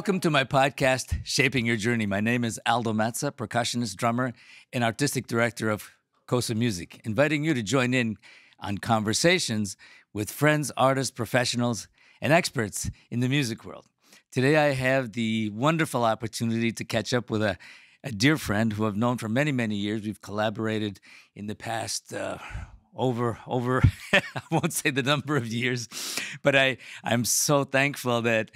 Welcome to my podcast, Shaping Your Journey. My name is Aldo Mazza, percussionist, drummer, and artistic director of KoSA Music, inviting you to join in on conversations with friends, artists, professionals, and experts in the music world. Today, I have the wonderful opportunity to catch up with a, a dear friend who I've known for many, many years. We've collaborated in the past. Uh, over over I won't say the number of years, but I I'm so thankful that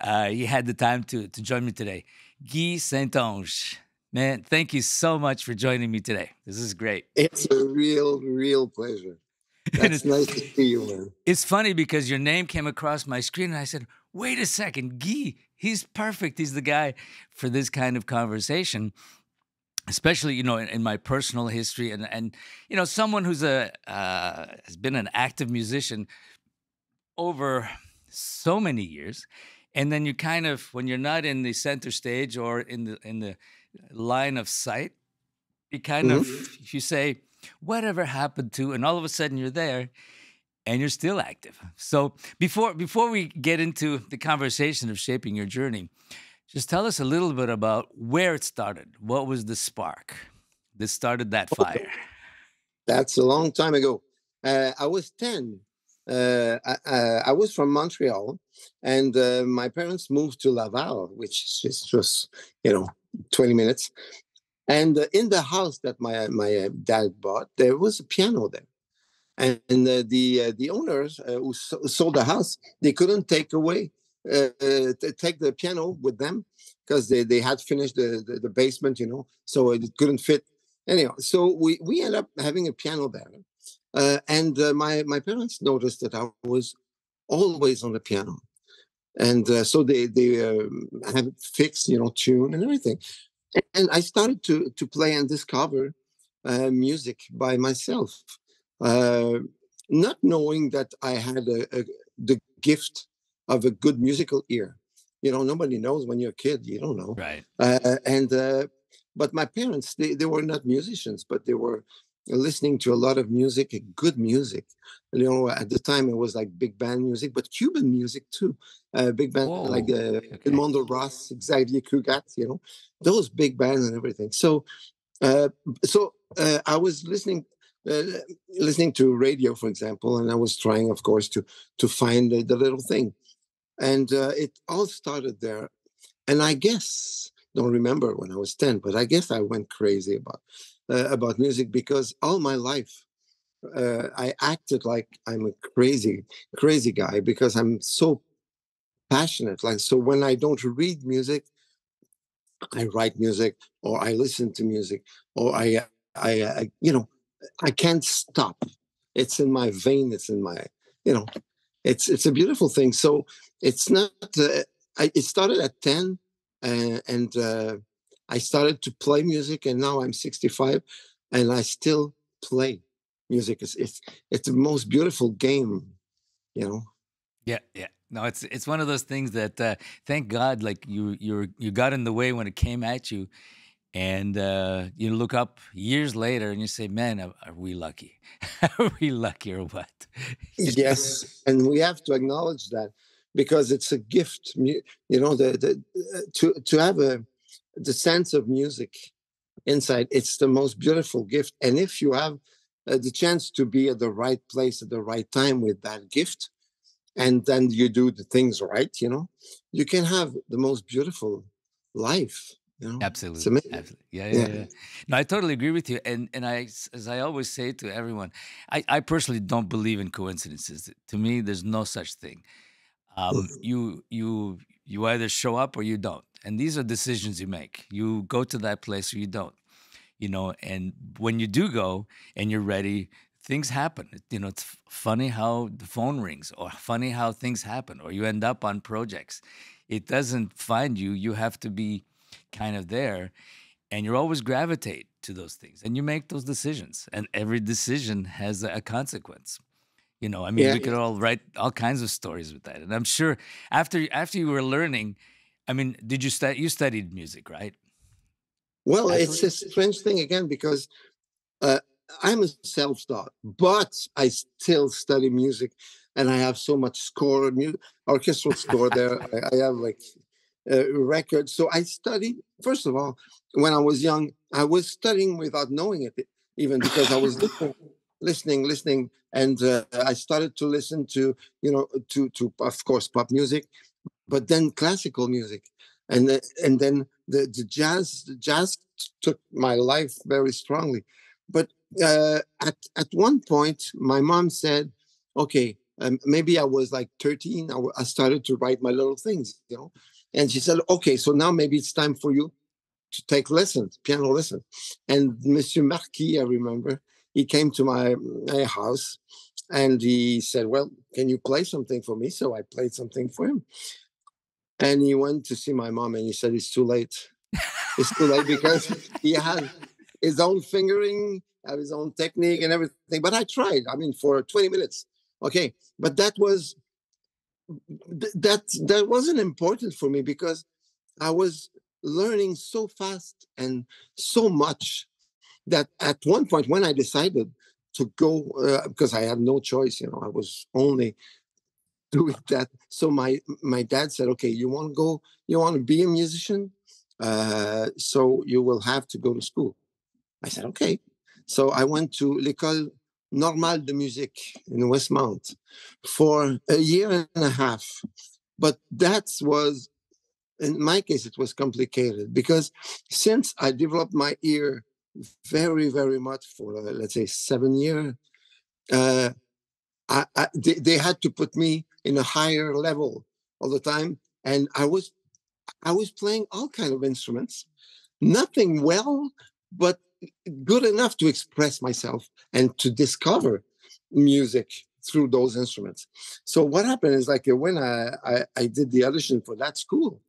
uh, he had the time to to join me today. Guy Saint-Onge. Man, thank you so much for joining me today. This is great. It's a real, real pleasure. That's nice to see you, man. It's funny because your name came across my screen and I said, wait a second, Guy, he's perfect. He's the guy for this kind of conversation. Especially, you know, in, in my personal history, and and you know, someone who's a uh, has been an active musician over so many years, and then you kind of when you're not in the center stage or in the in the line of sight you kind mm-hmm. of you say whatever happened to and all of a sudden you're there and you're still active. So before before we get into the conversation of shaping your journey just tell us a little bit about where it started. What was the spark that started that fire? That's a long time ago. Uh, i was 10 uh, I, I, was from Montreal, and uh, my parents moved to Laval, which is just you know 20 minutes. And uh, in the house that my my uh, dad bought, there was a piano there, and, and uh, the the owners who sold the house they couldn't take away take the piano with them because they, they had finished the, the, the basement, you know, so it couldn't fit. Anyhow, so we we end up having a piano there uh, and uh, my my parents noticed that I was always on the piano, and uh, so they they um, have fixed, you know, tune and everything. And I started to to play and discover uh, music by myself, uh, not knowing that I had a, a, the gift of a good musical ear. You know, nobody knows when you're a kid. You don't know, right? Uh, and but my parents, they, they were not musicians, but they were listening to a lot of music, good music. You know, at the time it was like big band music, but Cuban music too. Uh, big band Whoa. like uh, okay. Rossi, Xavier Cugat, you know, those big bands and everything. So, uh, so uh, I was listening. Uh, listening to radio, for example, and I was trying, of course, to to find the, the little thing, and uh, it all started there. And I guess don't remember when I was ten, but I guess I went crazy about uh, about music because all my life uh, I acted like I'm a crazy, crazy guy because I'm so passionate. Like, so when I don't read music, I write music or I listen to music or I, I, I you know, I can't stop. It's in my vein. It's in my, you know, it's it's a beautiful thing. So it's not. Uh, I, it started at ten, uh, and uh, I started to play music, and now I'm 65, and I still play music. It's it's it's the most beautiful game, you know. Yeah, yeah. No, it's it's one of those things that uh, thank God, like you you you got in the way when it came at you, and uh, you look up years later and you say, "Man, are, are we lucky? are we lucky or what?" yes, and we have to acknowledge that because it's a gift. You know, the, the uh, to to have a the sense of music inside it's the most beautiful gift and if you have uh, the chance to be at the right place at the right time with that gift and then you do the things right you know you can have the most beautiful life you know? absolutely, absolutely. Yeah, yeah, yeah, yeah, No, I totally agree with you. And and I, as I always say to everyone, I, I personally don't believe in coincidences. To me, there's no such thing. Um, mm. you you you either show up or you don't. And these are decisions you make. You go to that place or you don't. You know, and when you do go and you're ready, things happen. You know, it's funny how the phone rings or funny how things happen or you end up on projects. It doesn't find you. You have to be kind of there and you always gravitate to those things and you make those decisions and every decision has a consequence you know, I mean, yeah. we could all write all kinds of stories with that. And I'm sure after after you were learning, I mean, did you study? You studied music, right? Well, it's a strange thing again because uh, I'm a self-taught, but I still study music, and I have so much score, mu- orchestral score there. I, I, have like uh, records. So I studied, first of all, when I was young, I was studying without knowing it, even because I was listening, listening, listening. And uh, I started to listen to, you know, to, to, of course, pop music, but then classical music. And, uh, and then the, the jazz, the jazz took my life very strongly. But uh, at, at one point, my mom said, okay, um, maybe I was like 13. I, I started to write my little things, you know. And she said, okay, so now maybe it's time for you to take lessons, piano lessons. And Monsieur Marquis, I remember, he came to my, my house and he said, well, can you play something for me? So I played something for him. And he went to see my mom and he said, it's too late. It's too late because he had his own fingering, have his own technique and everything. But I tried, I mean, for 20 minutes. Okay. But that was that that wasn't important for me because I was learning so fast and so much that at one point when I decided to go uh, because I had no choice, you know, I was only doing that. So my my dad said, "Okay, you want to go? You want to be a musician? Uh, so you will have to go to school." I said, "Okay." So I went to l'école normale de musique in Westmount for a year and a half. But that was, in my case, it was complicated because since I developed my ear very, very much for, uh, let's say, seven years, uh, I, I, they, they had to put me in a higher level all the time. And I was, I was playing all kind of instruments, nothing well, but good enough to express myself and to discover music through those instruments. So what happened is like when I, I, I did the audition for that school,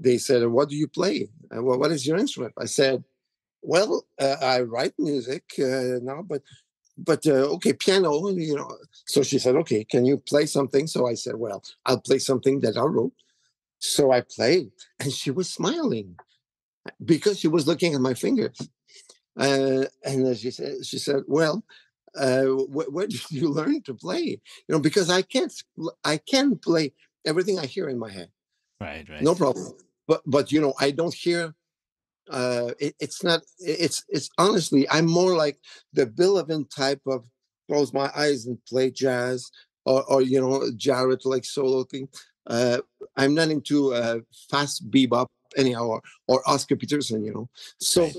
they said, "What do you play? Uh, well, what is your instrument?" I said, "Well, uh, I write music uh, now, but but uh, okay, piano, you know." So she said, "Okay, can you play something?" So I said, "Well, I'll play something that I wrote." So I played, and she was smiling because she was looking at my fingers. Uh, and she said, she said, well, uh, wh- where did you learn to play? You know, because I can't, I can play everything I hear in my head. Right, right. No problem. But, but you know, I don't hear. Uh, it, it's not. It's, it's honestly, I'm more like the Bill Evans type of close my eyes and play jazz, or, or you know, Jarrett like solo thing. Uh, I'm not into uh, fast bebop anyhow, or, or Oscar Peterson. You know, so.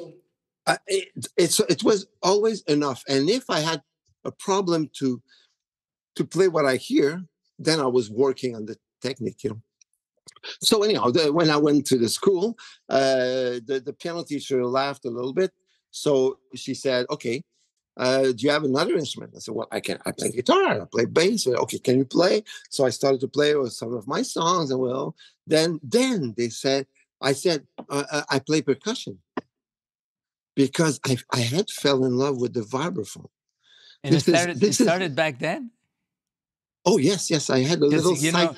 Uh, it, it's it was always enough. And if I had a problem to to play what I hear, then I was working on the technique. You know. So anyhow, the, when I went to the school, uh, the the piano teacher laughed a little bit. So she said, "Okay, uh, do you have another instrument?" I said, "Well, I can. I play guitar. I play bass. Okay, can you play?" So I started to play with some of my songs, and well, then then they said, I said, uh, uh "I play percussion." because I, I had fell in love with the vibraphone. And this it started, is, it started is, back then? Oh, yes, yes. I had a little you know,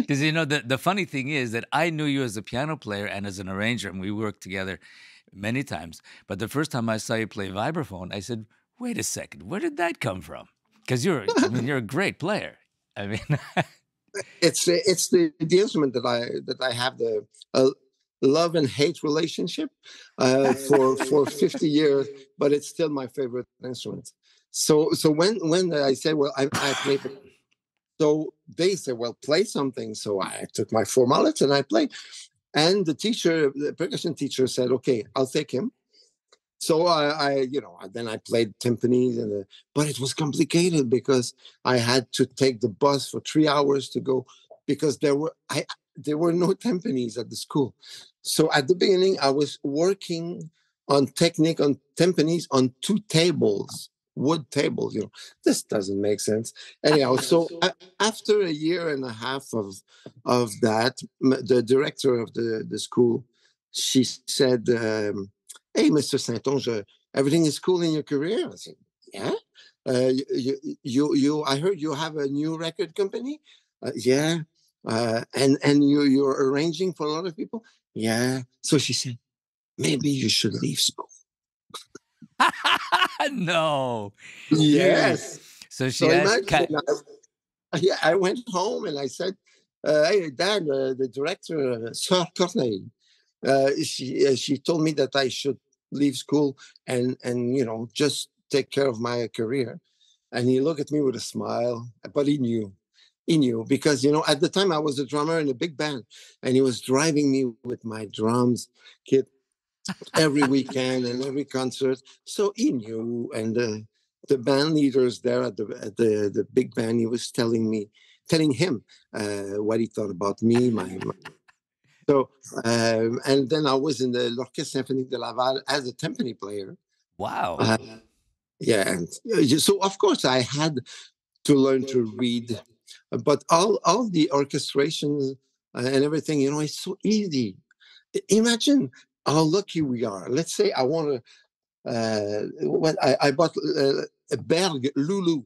Because, you know, the, the funny thing is that I knew you as a piano player and as an arranger, and we worked together many times. But the first time I saw you play vibraphone, I said, wait a second, where did that come from? Because you're, I mean, you're a great player. I mean, it's it's the, the instrument that I that I have the uh, love and hate relationship uh, for for 50 years, but it's still my favorite instrument. So so when when I say, well, I, I play, so they said, well, play something. So I took my four mallets and I played. And the teacher, the percussion teacher, said, okay, I'll take him. So I, I you know, then I played timpanis, and the, but it was complicated because I had to take the bus for three hours to go because there were I there were no timpanis at the school. So at the beginning, I was working on technique on timpanis on two tables, wood tables. You know, this doesn't make sense. Anyhow, so after a year and a half of of that, the director of the the school, she said, um, "Hey, Mr. Saint-Onge, everything is cool in your career." I said, "Yeah." Uh, you, you, you, I heard you have a new record company. Uh, yeah uh, and and you you're arranging for a lot of people. Yeah. So she said, maybe you should leave school. no. Yes. So she so asked. I, yeah, I went home and I said, uh, "Hey, Dad, uh, the director, uh, Sir Corneille, uh, she uh, she told me that I should leave school and and you know just take care of my career." And he looked at me with a smile, but he knew he knew because you know at the time I was a drummer in a big band, and he was driving me with my drums kit every weekend and every concert. So he knew, and uh, the band leaders there at the at the the big band, he was telling me, telling him uh, what he thought about me, my. my so um, and then I was in the L'Orchestre Symphonique de Laval as a timpani player. Wow. Uh, yeah, and uh, so of course I had to learn to read but all all the orchestrations uh, and everything you know it's so easy imagine how lucky we are. Let's say i want to uh i, I bought uh, a berg lulu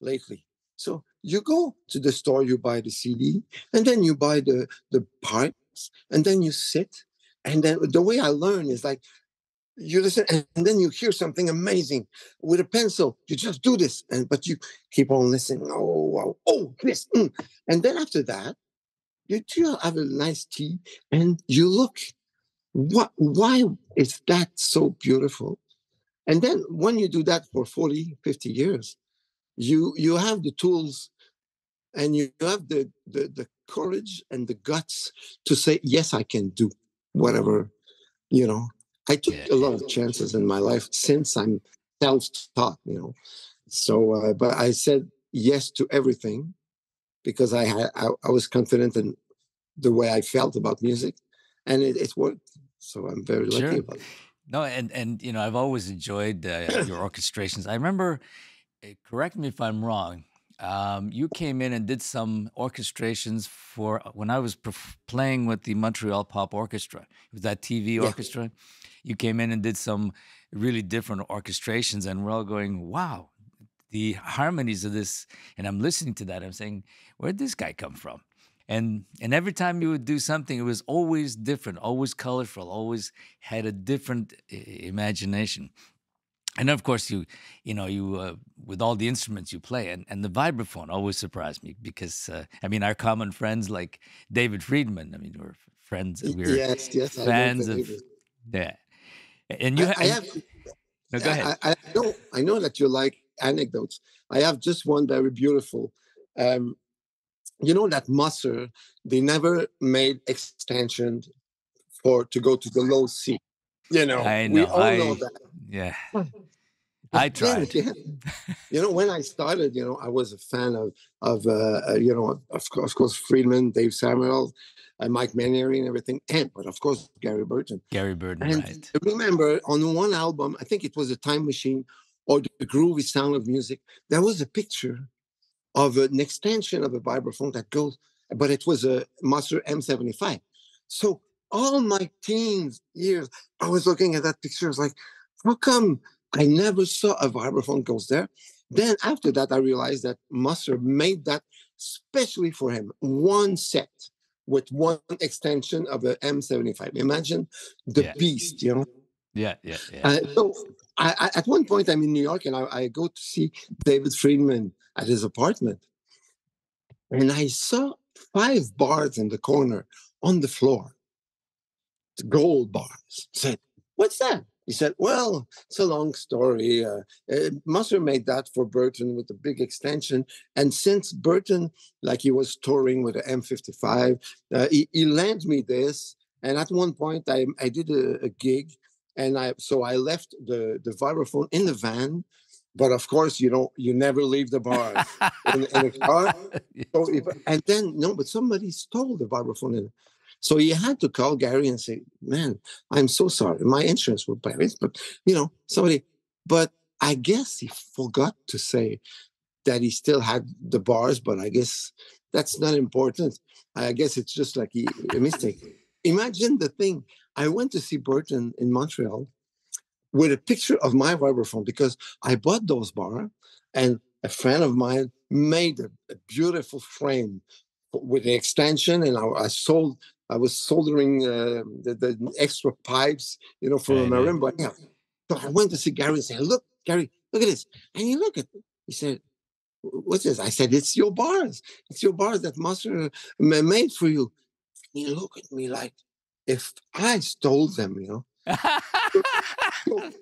lately. So you go to the store you buy the cd and then you buy the the parts and then you sit and then the way i learn is like you listen and then you hear something amazing with a pencil. You just do this and but you keep on listening. Oh wow. Oh this mm. and then after that you do have a nice tea and you look what why is that so beautiful and then when you do that for 40 50 years you you have the tools and you have the the, the courage and the guts to say yes i can do whatever you know I took yeah. a lot of chances in my life since I'm self-taught, you know. So, uh, but I said yes to everything because I had I, I, was confident in the way I felt about music, and it, it worked. So I'm very lucky sure. about it. No, and and you know I've always enjoyed uh, your orchestrations. I remember, eh, correct me if I'm wrong. Um, you came in and did some orchestrations for when I was playing with the Montreal Pop Orchestra. It was that TV yeah. orchestra you came in and did some really different orchestrations, and we're all going, wow, the harmonies of this. And I'm listening to that. I'm saying, "Where did this guy come from? And and every time you would do something, it was always different, always colorful, always had a different imagination. And of course, you you know you uh, with all the instruments you play, and, and the vibraphone always surprised me because uh, I mean our common friends like David Friedman. I mean we're friends, we're yes, yes, fans of yeah. And you, I, ha- I have. No, go ahead. I, I, know. I know that you like anecdotes. I have just one very beautiful. Um, you know that Musser, they never made extension for to go to the low C. You know, I know. We all I, know that. Yeah. I tried. Yeah, you know, when I started, you know, I was a fan of of uh, uh you know, of, of course, Friedman, Dave Samuel, uh, Mike Mainieri, and everything, and but of course Gary Burton. Gary Burton, and right? Remember, on one album, I think it was a Time Machine or the Groovy Sound of Music. There was a picture of an extension of a vibraphone that goes, but it was a Musser M75. So all my teens years, I was looking at that picture. I was like, how come I never saw a vibraphone goes there. Then after that, I realized that Musser made that specially for him, one set with one extension of the M75. Imagine the yeah. beast, you know? Yeah, yeah, yeah. Uh, so I, I, at one point, I'm in New York and I, I go to see David Friedman at his apartment. And I saw five bars in the corner on the floor, gold bars. I said, What's that? He said, Well, it's a long story. Uh, uh, Musser made that for Burton with a big extension. And since Burton, like he was touring with the M55, uh, he, he lent me this. And at one point, I, I did a, a gig. And I so I left the, the vibraphone in the van but of course you don't you never leave the bar in, in the car so if, and then no but somebody stole the vibraphone in, so he had to call Gary and say, "Man, I'm so sorry. My insurance will pay it, but you know, somebody." But I guess he forgot to say that he still had the bars, but I guess that's not important. I guess it's just like he, a mistake. Imagine the thing. I went to see Burton in Montreal with a picture of my vibraphone because I bought those bars and a friend of mine made a, a beautiful frame with the extension and I, I, sold I was soldering uh, the, the, extra pipes, you know, for a marimba. Yeah. So I went to see Gary and said, "Look, Gary, look at this." And he looked at it. He said, what's this? I said, it's your bars. It's your bars that Musser made for you. And he looked at me like, if I stole them, you know.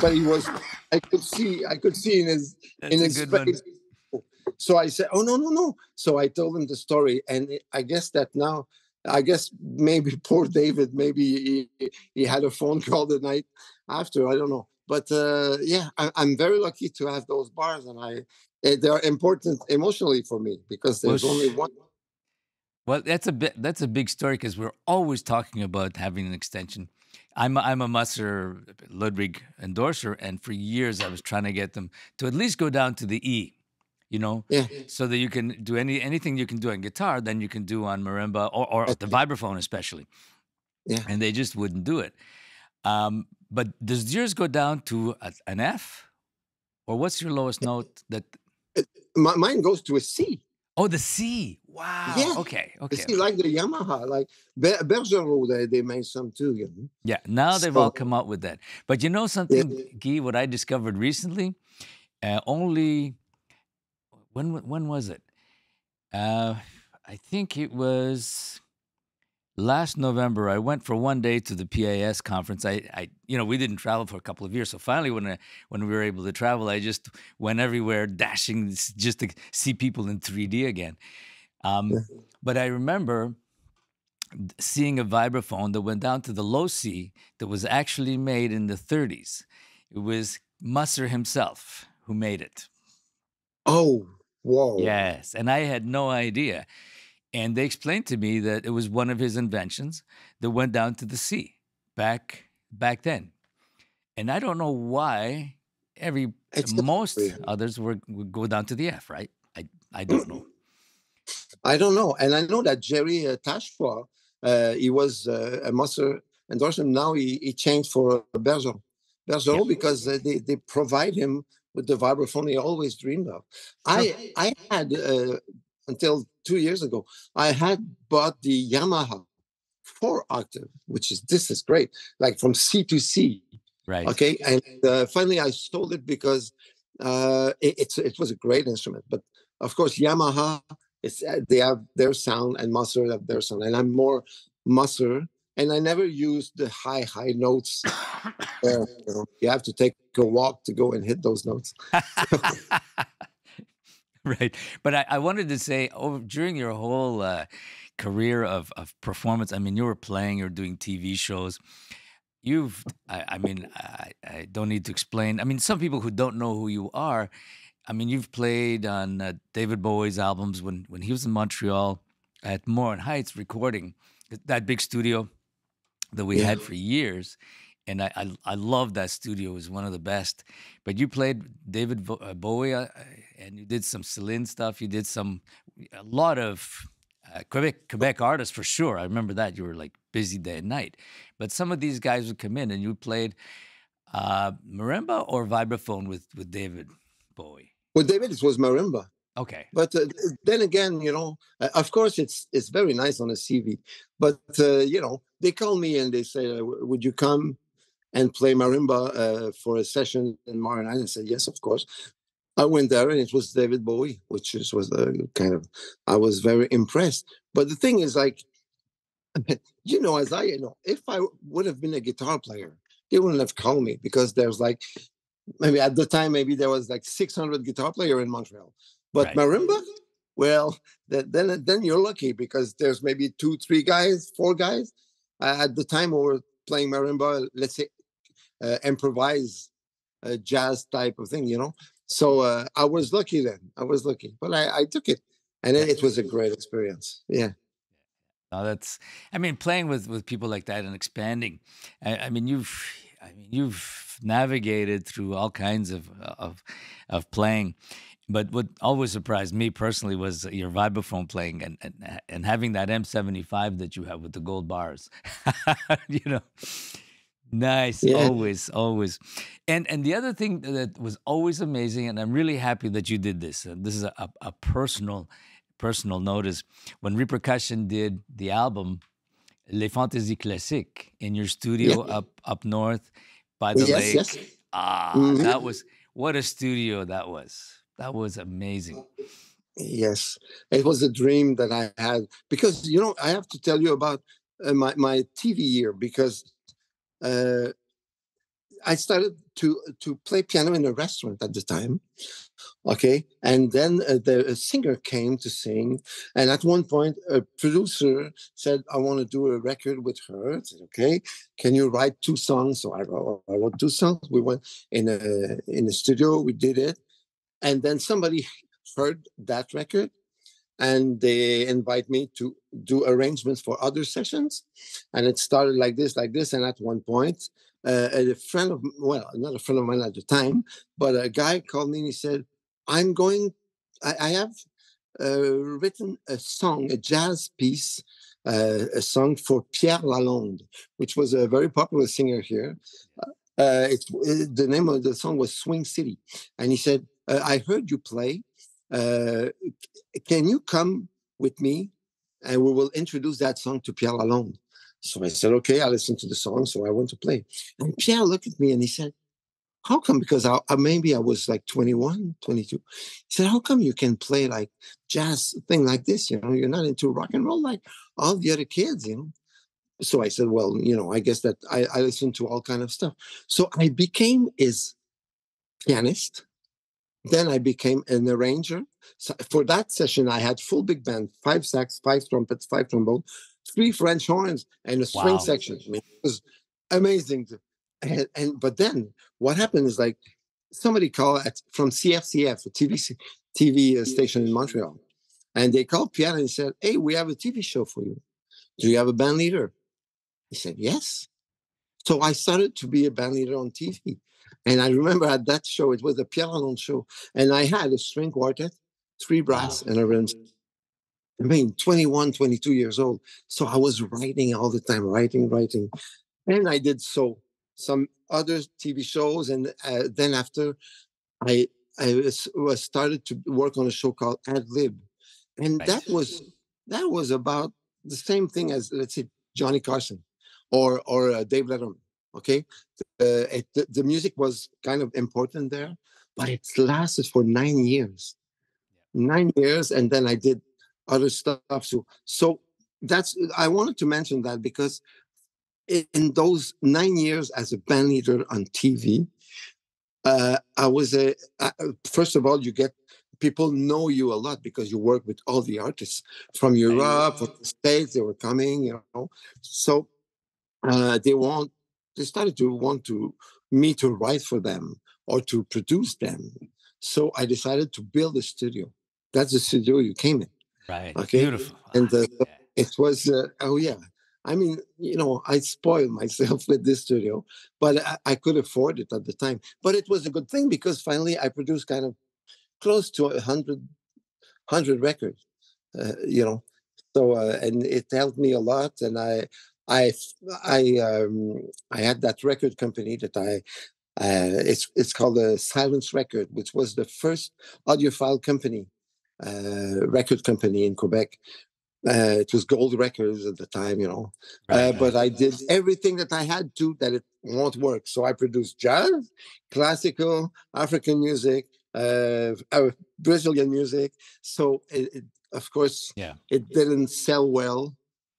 but he was, I could see, I could see in his, That's in his face. One. So I said, oh, no, no, no. So I told him the story. And I guess that now, I guess maybe poor David, maybe he, he had a phone call the night after. I don't know. But uh, yeah, I, am very lucky to have those bars, and I eh, they are important emotionally for me because there's well, only one. Well, that's a bit that's a big story because we're always talking about having an extension. I'm a, I'm a Musser Ludwig endorser, and for years I was trying to get them to at least go down to the E, you know, yeah. so that you can do any anything you can do on guitar, then you can do on marimba or, or the vibraphone especially. Yeah, and they just wouldn't do it. Um, but does yours go down to a, an F, or what's your lowest note? That mine goes to a C. Oh, the C. Wow. Yeah. Okay. Okay. See, like the Yamaha, like Bergerault, they, they made some too. You know? Yeah. Now they've so, all come out with that. But you know something, yeah. Guy? What I discovered recently, uh, only when when was it? Uh, I think it was last November, I went for one day to the PAS conference. I, I, you know, we didn't travel for a couple of years, so finally, when I, when we were able to travel, I just went everywhere, dashing just to see people in 3D again. Um, yeah. But I remember seeing a vibraphone that went down to the low C that was actually made in the 30s. It was Musser himself who made it. Oh, whoa! Yes, and I had no idea. And they explained to me that it was one of his inventions that went down to the C back back then. And I don't know why every it's most others were would go down to the F, right? I I don't know. I don't know, and I know that Jerry uh, uh, he was uh, a Musser endorser. Now he, he changed for Bergerault, Bergerault yeah. because uh, they they provide him with the vibraphone he always dreamed of. I I had uh, until two years ago, I had bought the Yamaha four octave, which is this is great, like from C to C. Right. Okay. And uh, finally, I sold it because uh, it, it's it was a great instrument, but of course, Yamaha it's uh, they have their sound and Musser have their sound, and I'm more Musser. And I never used the high, high notes. you, know, you have to take a walk to go and hit those notes. right. But I, I, wanted to say, over during your whole uh, career of, of performance, I mean, you were playing, you were doing TV shows. You've, I, I mean, I, I, don't need to explain. I mean, some people who don't know who you are, I mean, you've played on uh, David Bowie's albums when, when he was in Montreal at Morin Heights recording that big studio that we yeah. had for years and I, I, I love that studio. It was one of the best. But you played David uh, Bowie, uh, and you did some Celine stuff. You did some a lot of uh, Quebec Quebec artists for sure. I remember that you were like busy day and night. But some of these guys would come in, and you played uh, marimba or vibraphone with with David Bowie. With David, it was marimba. Okay. But uh, then again, you know, uh, of course, it's it's very nice on a CV. But uh, you know, they call me and they say, uh, "Would you come and play marimba uh, for a session in Morin Heights. I said, yes, of course. I went there and it was David Bowie, which is, was a kind of, I was very impressed. But the thing is like, you know, as I you know, if I would have been a guitar player, they wouldn't have called me because there's like, maybe at the time, maybe there was like 600 guitar player in Montreal. But right. marimba, well, then then you're lucky because there's maybe two, three guys, four guys. Uh, at the time we were playing marimba, let's say uh, improvise uh, jazz type of thing, you know. So uh, I was lucky then. I was lucky, but I, I took it, and it, was a great experience. Yeah. No, that's. I mean, playing with with people like that and expanding. I, I mean, you've. I mean, you've navigated through all kinds of of of playing. But what always surprised me personally was your vibraphone playing and, and and having that M75 that you have with the gold bars. you know, Nice, yeah. always, always. And and the other thing that was always amazing, and I'm really happy that you did this. And this is a, a, personal personal notice when Repercussion did the album Les Fantaisies Classiques in your studio yeah. up up north by the yes, lake. Yes. Ah, mm-hmm. that was what a studio that was. That was amazing. Yes, it was a dream that I had because you know I have to tell you about uh, my my TV year because uh, I started to to play piano in a restaurant at the time. Okay, and then uh, the singer came to sing, and at one point a producer said, "I want to do a record with her." I said, "Okay, can you write two songs?" So I wrote, I wrote two songs. We went in a in the studio. We did it, and then somebody heard that record and they invite me to do arrangements for other sessions. And it started like this like this and at one point uh, a friend of well not a friend of mine at the time but a guy called me and he said i'm going i, I have uh, written a song a jazz piece uh, a song for pierre lalonde which was a very popular singer here. Uh, it, the name of the song was swing city. And he said uh, i heard you play uh, can you come with me and we will introduce that song to Pierre Lalonde? So I said, okay, I listened to the song. So I went to play. And Pierre looked at me and he said, how come? Because I, I, maybe I was like 21, 22. He said, how come you can play like jazz thing like this? You know, you're not into rock and roll like all the other kids, you know? So I said, well, you know, I guess that I, I listen to all kind of stuff. So I became his pianist then I became an arranger. So for that session, I had full big band, five sax, five trumpets, five trombone, three French horns, and a string wow. section. I mean, it was amazing. And, and, but then what happened is like somebody called at, from CFCF, a TV TV uh, station in Montreal, and they called Pierre and said, "Hey, we have a TV show for you. Do you have a band leader?" He said, "Yes." So I started to be a band leader on TV. And I remember at that show, it was the Pierre Lalonde show, and I had a string quartet, three brass, and a rim. I mean, 21, 22 years old. So I was writing all the time, writing, writing. And I did so some other TV shows. And uh, then after, I I was, was, started to work on a show called Ad Lib. And right. that was that was about the same thing as let's say Johnny Carson or or uh, Dave Letterman. Okay, uh, it, the, music was kind of important there, but it lasted for nine years, nine years, and then I did other stuff. So, so that's I wanted to mention that because in those nine years as a band leader on TV, uh, I was a uh, first of all you get people know you a lot because you work with all the artists from Europe, from the States. They were coming, you know, so uh, they want they started to want to me to write for them or to produce them. So I decided to build a studio. That's the studio you came in. Right. Okay. Beautiful. And uh, it was uh, oh yeah. I mean, you know, I spoiled myself with this studio, but I, I, could afford it at the time. But it was a good thing because finally I produced kind of close to a hundred hundred records. Uh, you know, so uh, and it helped me a lot, and I I I um, I had that record company that I uh, it's it's called the Silence Record, which was the first audiophile company, uh, record company in Quebec. Uh, it was Gold Records at the time, you know. Right, uh, but I did everything that I had to that it won't work. So I produced jazz, classical, African music, uh, uh, Brazilian music. So it, it, of course, yeah, it didn't sell well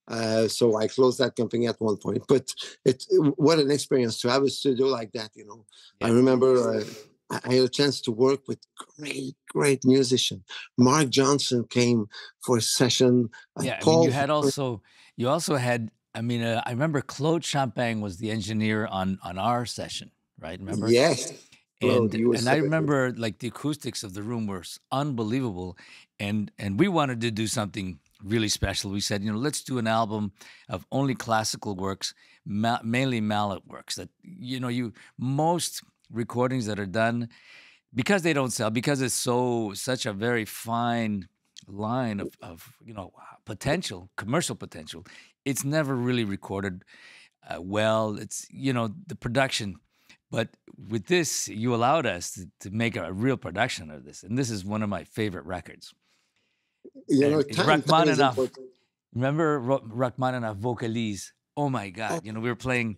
uh, so I closed that company at one point. But it, what an experience to have a studio like that. You know, yeah. I remember uh, I had a chance to work with great, great musician. Mark Johnson came for a session. Uh, yeah, I mean, you had also you also had. I mean, uh, I remember Claude Champagne was the engineer on on our session, right? Remember? Yes. And, and I remember like the acoustics of the room were unbelievable, and and we wanted to do something really special. We said, you know, let's do an album of only classical works, ma- mainly mallet works. That you know, you most recordings that are done because they don't sell because it's so such a very fine line of, of you know potential commercial potential it's never really recorded uh, well it's you know the production but with this you allowed us to, to make a, a real production of this and this is one of my favorite records you know, time, Rachmaninoff. Remember Rachmaninoff vocalise? Oh my God! Oh. You know, we were playing.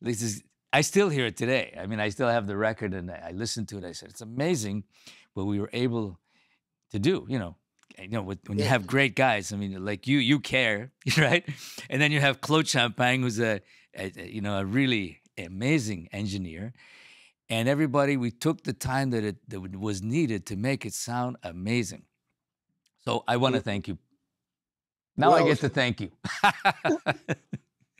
This is. I still hear it today. I mean, I still have the record, and I listened to it. I said, "It's amazing." what we were able to do. You know, you know, with, when you have great guys, I mean, like you, you care, right? And then you have Claude Champagne, who's a, a a- you know, a really amazing engineer. And everybody, we took the time that it that was needed to make it sound amazing. So I want to thank you. Now I get to thank you.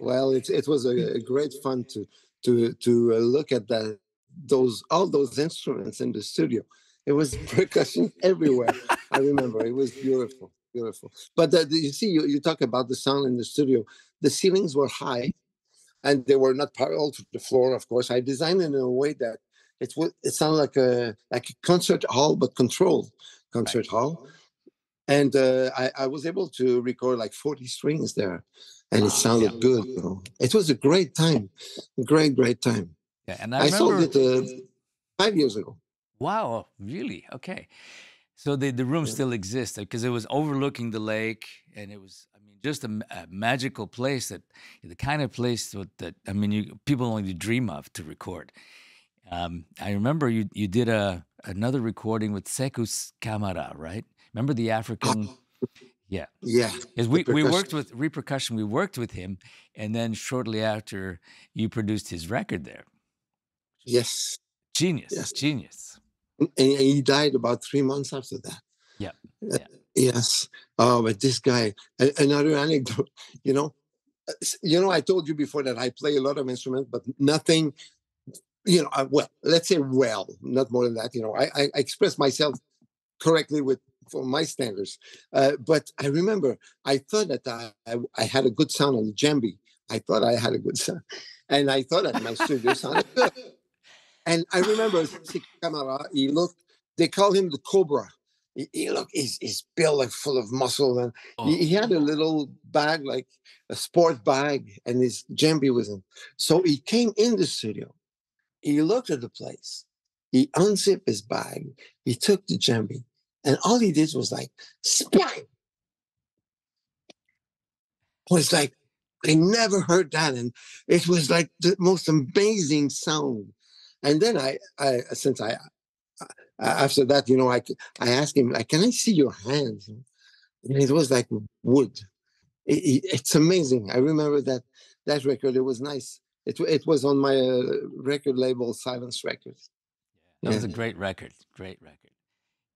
Well, it it was a, a great fun to to to uh, look at that those all those instruments in the studio. It was percussion everywhere. I remember it was beautiful, beautiful. But the, the- you see, you, you talk about the sound in the studio. The ceilings were high, and they were not parallel to the floor. Of course, I designed it in a way that it would it sounded like a like a concert hall, but controlled concert hall. And uh, I, I was able to record like 40 strings there, and it sounded Yeah. good. You know. It was a great time, great, great time. Yeah, and I, I, sold it uh, five years ago. Wow, really? Okay. So the the room Yeah. still exists because it was overlooking the lake, and it was, I mean, just a magical place that the kind of place that, that I mean, you people only dream of to record. Um, I remember you you did a another recording with Sekus Kamara, right? Remember the African? Yeah, Yeah, because we, we worked with repercussion. We worked with him, and then shortly after, you produced his record there. yes. Genius, Yes. genius. And, and he died about three months after that. Yeah, Uh. Yes. Oh, but this guy. Another anecdote. You know, uh, you know, I told you before that I play a lot of instruments, but nothing. You know, I, well, let's say well, not more than that. You know, I, I express myself correctly with for my standards. Uh, but I remember I thought that I, I, I had a good sound on the djembe. I thought I had a good sound, and I thought that my studio sounded good. And I remember Sik Kamara, he looked, they call him the Cobra. He, he looked, he's, he's built like full of muscle. And Oh. he, he had a little bag, like a sport bag, and his djembe was in. So he came in the studio. He looked at the place. He unzipped his bag. He took the djembe. And all he did was like! It was like, I never heard that. And it was like the most amazing sound. And then I, I since I, uh, after that, you know, I, I asked him, like, can I see your hands? And it was like wood. It- it- it's amazing. I remember that that record. It was nice. It, it was on my uh, record label, Silence Records. That was a great record. Great record.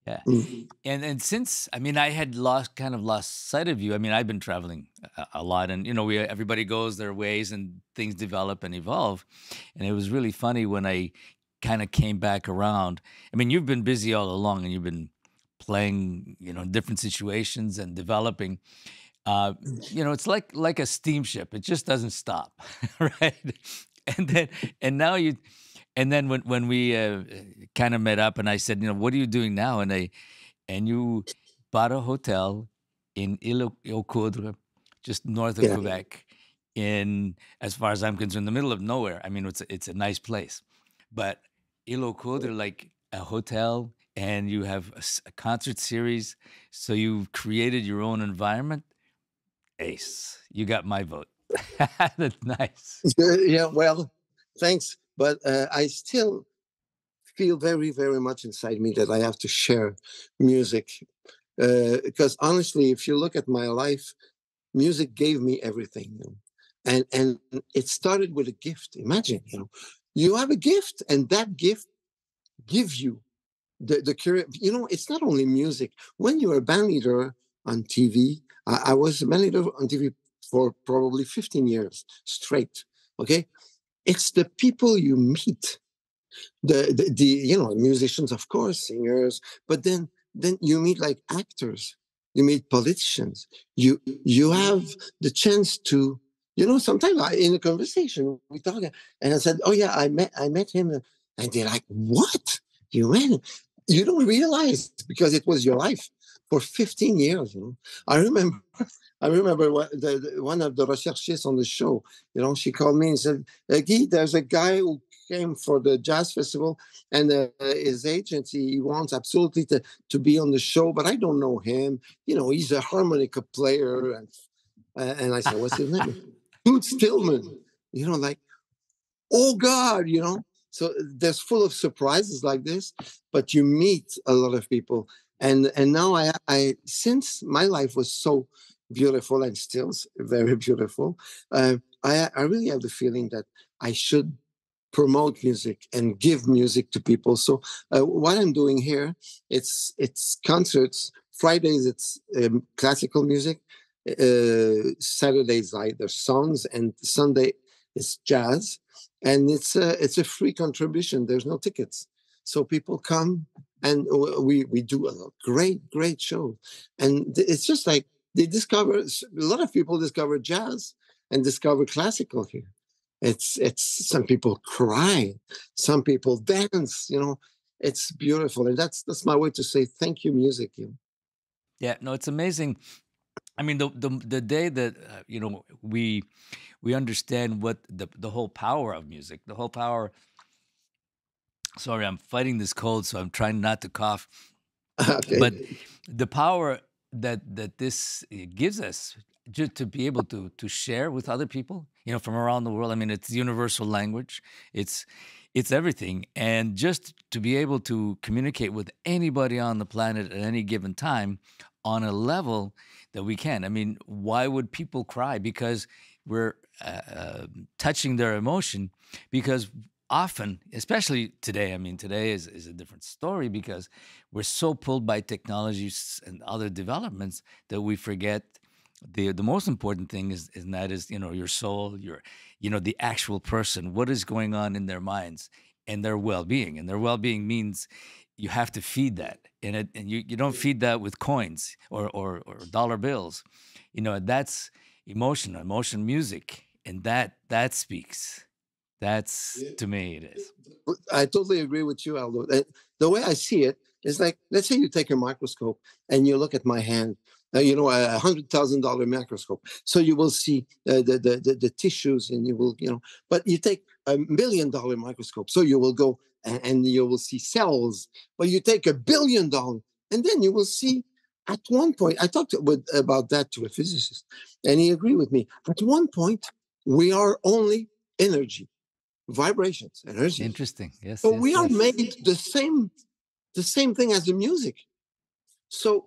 Yeah. Mm. And and since I mean I had lost kind of lost sight of you. I mean I've been traveling a, a lot, and you know we everybody goes their ways and things develop and evolve. And it was really funny when I kind of came back around. I mean you've been busy all along, and you've been playing you know different situations and developing. Uh, you know it's like like a steamship. It just doesn't stop, right? And then and now you and then when when we uh, kind of met up and I said, you know, what are you doing now? And they and you bought a hotel in Coudres, just north of Yeah. Quebec, in as far as I'm concerned, the middle of nowhere. I mean, it's a, it's a nice place, but Coudres, like a hotel, and you have a concert series, so you've created your own environment. Ace, you got my vote. That's nice. yeah, well, thanks. But uh, I still feel very, very much inside me that I have to share music. Uh, because honestly, if you look at my life, music gave me everything. And and it started with a gift. Imagine, you know, you have a gift, and that gift gives you the the curi- You know, it's not only music. When you're a band leader on TV, I, I was a band leader on TV for probably 15 years straight. Okay, it's the people you meet. The, the the you know musicians of course singers but then then you meet like actors. You meet politicians. You you have the chance to you know sometimes I, in a conversation we talk and i said oh yeah i met i met him and they're like what? You went you don't realize because it was your life for 15 years you know i remember I remember what the, the- one of the recherchists on the show, you know, she called me and said, "Uh, Guy, there's a guy who came for the jazz festival and uh, his agency he wants absolutely to, to be on the show, but I don't know him. You know, he's a harmonica player. And, uh, and I said, what's his name? Toots Thielemans. You know, like, oh God, you know, so there's full of surprises like this, but you meet a lot of people. And and now I I since my life was so beautiful and still very beautiful, uh, I I really have the feeling that I should promote music and give music to people. So uh, what I'm doing here, it's it's concerts. Fridays it's um, classical music. Uh, Saturdays either songs, and Sunday is jazz and it's a it's a free contribution. There's no tickets, so people come and we we do a great great show, and it's just like they discover a lot of people discover jazz and discover classical here. It's it's some people cry, some people dance. You know, it's beautiful, and that's that's my way to say thank you, music. You. Yeah, no, it's amazing. I mean, the the the day that uh, you know we we understand what the the whole power of music, the whole power. Sorry, I'm fighting this cold, so I'm trying not to cough. Okay. But the power that that this eh, gives us just to be able to to share with other people, you know, from around the world. I mean, it's universal language. It's it's everything, and just to be able to communicate with anybody on the planet at any given time on a level that we can. I mean, why would people cry? Because we're uh, um, touching their emotion because often, especially today, I mean, today is, is a different story because we're so pulled by technologies and other developments that we forget the the most important thing is, and that is you know your soul your you know the actual person what is going on in their minds and their well-being. And their well-being means you have to feed that. And it, and you, you don't feed that with coins or, or or dollar bills. You know that's emotion, emotion music, and that that speaks. That's to me it is. I totally agree with you, Aldo. The way I see it is like, let's say you take a microscope and you look at my hand. Uh, you know, a hundred thousand dollar microscope. So you will see uh, the, the, the the tissues, and you will, you know. But you take a million dollar microscope, so you will go and, and you will see cells. But you take a billion dollar, and then you will see at one point, I talked with, about that to a physicist, and he agreed with me. At one point, we are only energy, vibrations, energy. Interesting. Yes. But yes, we yes. are made the same, the same thing as the music. So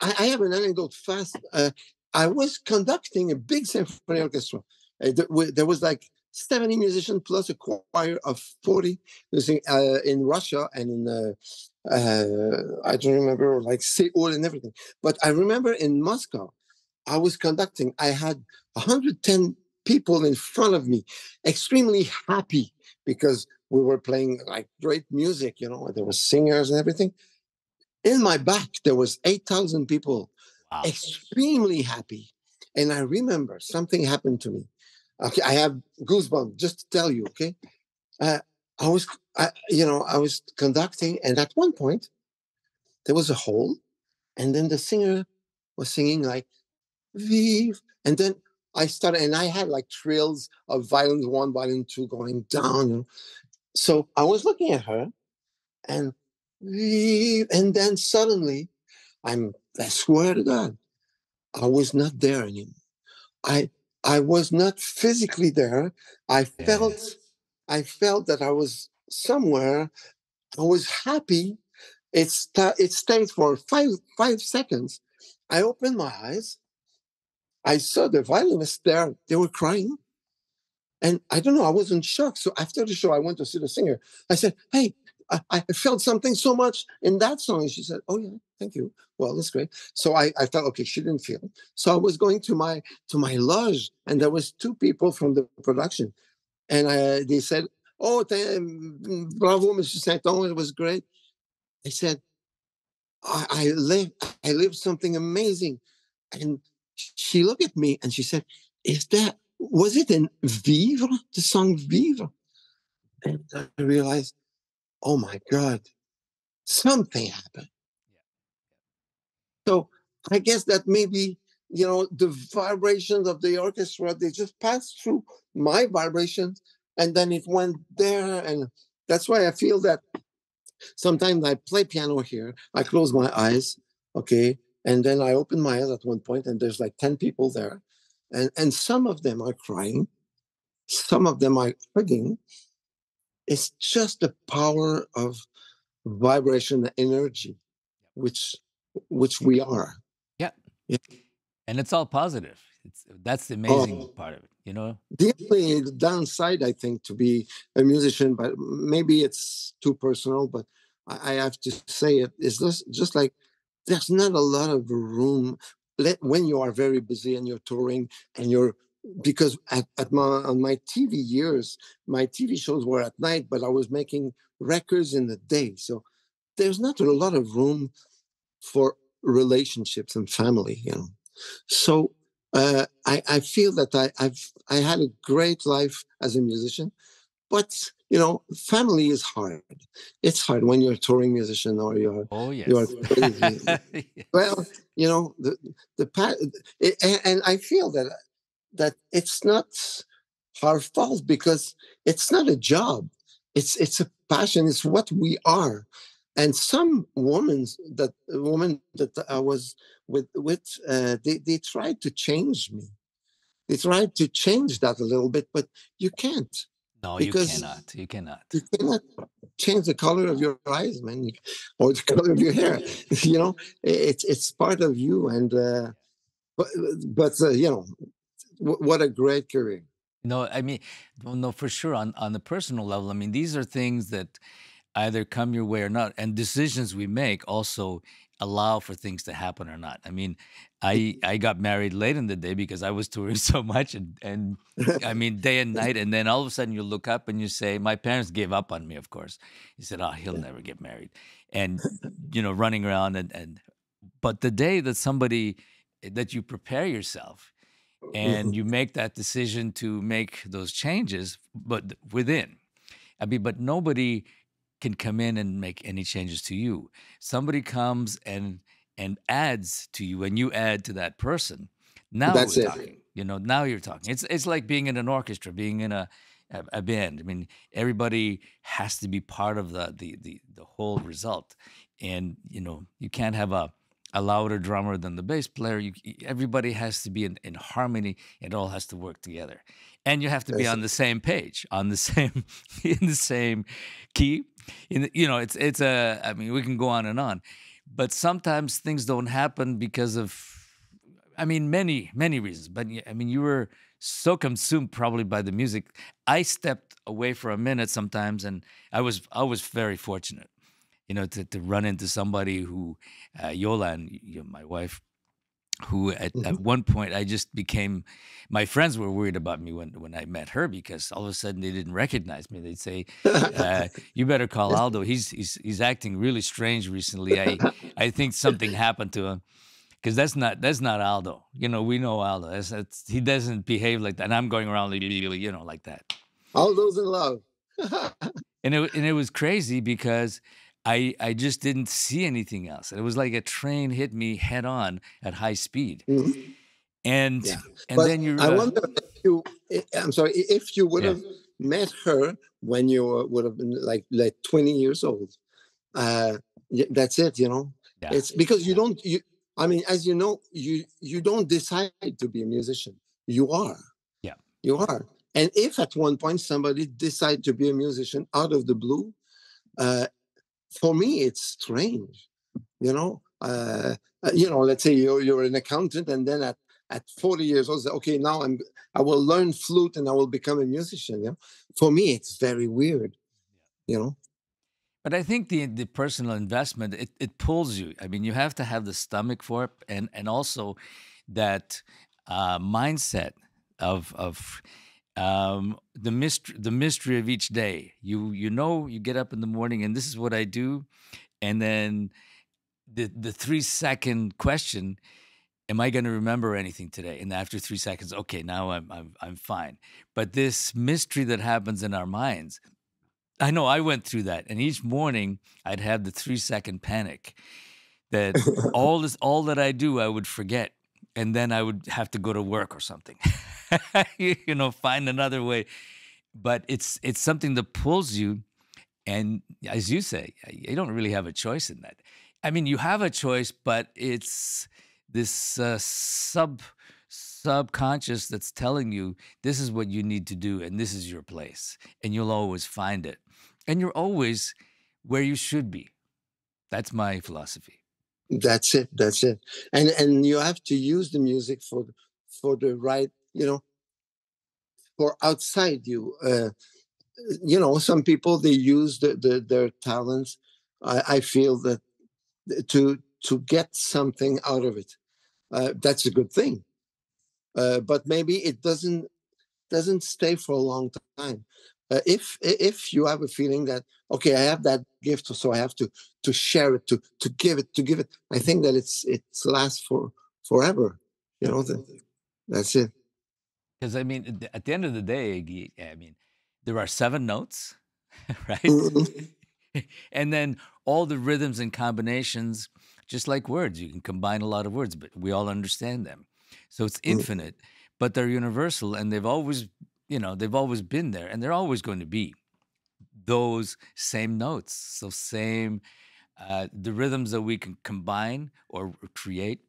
I, I have an anecdote fast. Uh, I was conducting a big symphony orchestra. Uh, there was like 70 musicians plus a choir of 40 uh, in Russia and in uh, uh, I don't remember like Seoul and everything. But I remember in Moscow, I was conducting. I had 110 people in front of me, extremely happy because we were playing like great music. You know, there were singers and everything. In my back, there was 8,000 people, wow. extremely happy. And I remember something happened to me. Okay, I have goosebumps just to tell you. Okay, uh, I was, I, you know, I was conducting, and at one point, there was a hole, and then the singer was singing like "Vive," and then I started, and I had like trills of violin one, violin two going down. So I was looking at her, and and then suddenly, I'm, I swear to God, I was not there anymore. I I was not physically there. I felt I felt that I was somewhere. I was happy. It, st- it stayed for five, five seconds. I opened my eyes. I saw the violinists there. They were crying. And I don't know, I was in shock. So after the show, I went to see the singer. I said, Hey, I, I felt something so much in that song. And she said, Oh, yeah, thank you. Well, that's great. So I, I felt okay, she didn't feel. So I was going to my to my lodge, and there was two people from the production and I, they said, "Oh, mm, bravo, Mr. Saint-Onge, it was great." I said, I, "I lived, I lived something amazing," and she looked at me and she said, "Is that was it in Vivre, the song Vivre?" And I realized, oh my God, something happened. So I guess that maybe you know the vibrations of the orchestra they just passed through my vibrations and then it went there and that's why i feel that sometimes i play piano here i close my eyes okay and then i open my eyes at one point and there's like 10 people there and and some of them are crying some of them are hugging it's just the power of vibration energy, which which we are. Yeah. Yeah. And it's all positive. It's that's the Oh, amazing part of it, you know? the only downside, I think, to be a musician, but maybe it's too personal, but I, I have to say it is just just like there's not a lot of room let, when you are very busy and you're touring and you're because at, at my on my TV years, my TV shows were at night, but I was making records in the day. So there's not a lot of room for relationships and family, you know. So uh, I, I feel that I, I've I had a great life as a musician, but you know, family is hard. It's hard when you're a touring musician or you're Oh, you're yes. Well, you know, the the pa- it, and, and I feel that that it's not our fault because it's not a job. It's it's a passion. It's what we are. And some women that woman that I was with with uh, they they tried to change me. They tried to change that a little bit, but you can't No, you cannot. You cannot. you cannot change the color of your eyes, man, or the color of your hair. You know, it's it's part of you, and uh, but but uh, you know, wh- what a great career. No, I mean, well, no, for sure. On on the personal level, I mean, these are things that either come your way or not, and decisions we make also allow for things to happen or not. I mean, I I got married late in the day because I was touring so much, and and I mean, day and night, and then all of a sudden you look up and you say, my parents gave up on me. Of course, he said, oh, he'll never get married, and you know, running around and and, but the day that somebody that you prepare yourself and Mhm. you make that decision to make those changes but within i mean but nobody can come in and make any changes to you somebody comes and and adds to you and you add to that person now That's we're it. talking you know now you're talking it's it's like being in an orchestra being in a a, band i mean everybody has to be part of the the the, the whole result and you know you can't have a a louder drummer than the bass player. You, everybody has to be in, in harmony. It all has to work together, and you have to be on the same page, on the same in the same key. In you know, it's it's a. I mean, we can go on and on, but sometimes things don't happen because of. I mean, many many reasons. But I mean, you were so consumed probably by the music. I stepped away for a minute sometimes, and I was I was very fortunate you know, to, to run into somebody who, uh, Yola, and you know, my wife, who at, Mhm. at one point I just became, my friends were worried about me when, when I met her because all of a sudden they didn't recognize me. They'd say, uh, "You better call Aldo. He's he's he's acting really strange recently. I I think something happened to him." Because that's not that's not Aldo. You know, we know Aldo. That's, that's, he doesn't behave like that. And I'm going around, like, you know, like that. All those in love. and it and it was crazy because I I just didn't see anything else. It was like a train hit me head on at high speed, Mhm. and Yeah, and but then you're I wonder if you. I'm sorry if you would yeah have met her when you would have been like like 20 years old. Uh, that's it. You know, yeah it's because you don't. You, I mean, as you know, you you don't decide to be a musician. You are. yeah You are. And if at one point somebody decide to be a musician out of the blue, uh, for me it's strange. You know, uh, uh, you know. Let's say you're you're an accountant, and then at at 40 years old, say, okay, now I'm I will learn flute and I will become a musician. You know, for me it's very weird. You know. But I think the the personal investment it, it pulls you. I mean, you have to have the stomach for it, and and also that uh, mindset of of um, the mystery the mystery of each day. You you know you get up in the morning and this is what I do, and then the the three second question am I going to remember anything today? And after three seconds, okay, now I'm I'm I'm fine. But this mystery that happens in our minds, I know I went through that, and each morning I'd have the three second panic that all this all that I do I would forget, and then I would have to go to work or something, you you know, find another way. But it's it's something that pulls you, and as you say, you don't really have a choice in that. I mean, you have a choice, but it's this uh, sub subconscious that's telling you this is what you need to do and this is your place and you'll always find it and you're always where you should be. That's my philosophy. That's it. That's it. And and you have to use the music for for the right, you know, for outside you. Uh, you know, some people they use the, the their talents. I, I feel that to to get something out of it, uh, that's a good thing. Uh, but maybe it doesn't doesn't stay for a long time. Uh, if if you have a feeling that okay, I have that gift, so I have to to share it, to to give it, to give it. I think that it's it's lasts for forever. You know, that, that's it. Because I mean, at the end of the day, I mean, there are seven notes, right? Mm-hmm. and then all the rhythms and combinations, just like words, you can combine a lot of words, but we all understand them. So it's Mm. infinite, but they're universal and they've always, you know, they've always been there and they're always going to be those same notes. So same uh, the rhythms that we can combine or create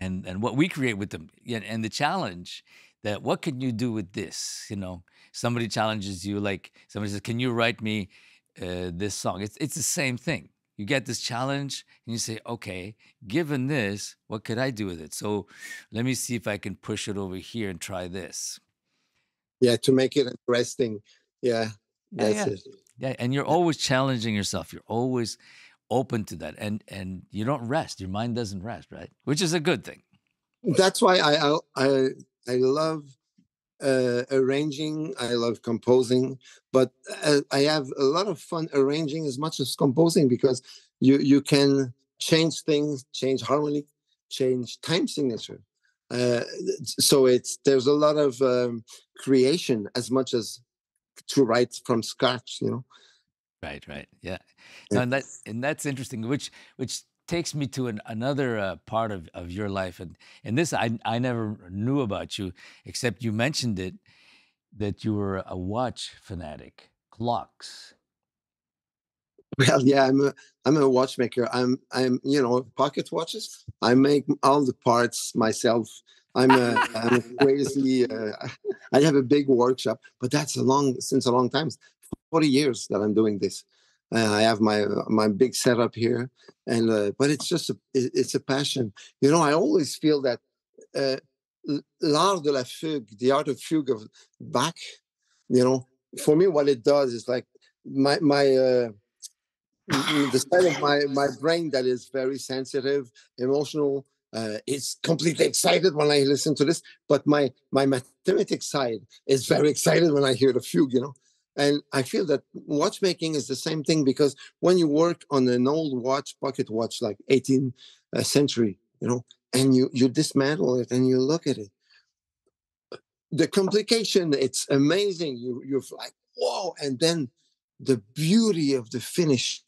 and and what we create with them. Yeah, and the challenge that what can you do with this? You know, somebody challenges you like somebody says, "Can you write me uh, this song?" It's it's the same thing. You get this challenge and you say, "Okay, given this, what could I do with it?" So, let me see if I can push it over here and try this. Yeah, to make it interesting. Yeah, Yeah, that's yeah, it. yeah. And you're always challenging yourself. You're always open to that, and and you don't rest. Your mind doesn't rest, right? Which is a good thing. That's why I I I, I love uh, arranging. I love composing, but uh, I have a lot of fun arranging as much as composing because you you can change things, change harmony, change time signature. Uh, so it's there's a lot of um, creation as much as to write from scratch. You know. Right, right. Yeah. Yeah. No, and that and that's interesting, which which takes me to an, another uh, part of, of your life, and and this I I never knew about you, except you mentioned it that you were a watch fanatic, clocks. Well, yeah, I'm a I'm a watchmaker. I'm I'm you know pocket watches. I make all the parts myself. I'm a I'm a crazy. Uh, I have a big workshop, but that's a long since a long time. Forty years that I'm doing this. Uh, I have my my big setup here, and uh, but it's just a it- it's a passion. You know, I always feel that uh, l'art de la fugue, the art of fugue of Bach. You know, for me, what it does is like my my. Uh, the side of my my brain that is very sensitive, emotional, uh, is completely excited when I listen to this. But my my mathematics side is very excited when I hear the fugue. You know, and I feel that watchmaking is the same thing because when you work on an old watch, pocket watch like 18th uh, century, you know, and you you dismantle it and you look at it, the complication it's amazing. You you're like whoa, and then the beauty of the finish,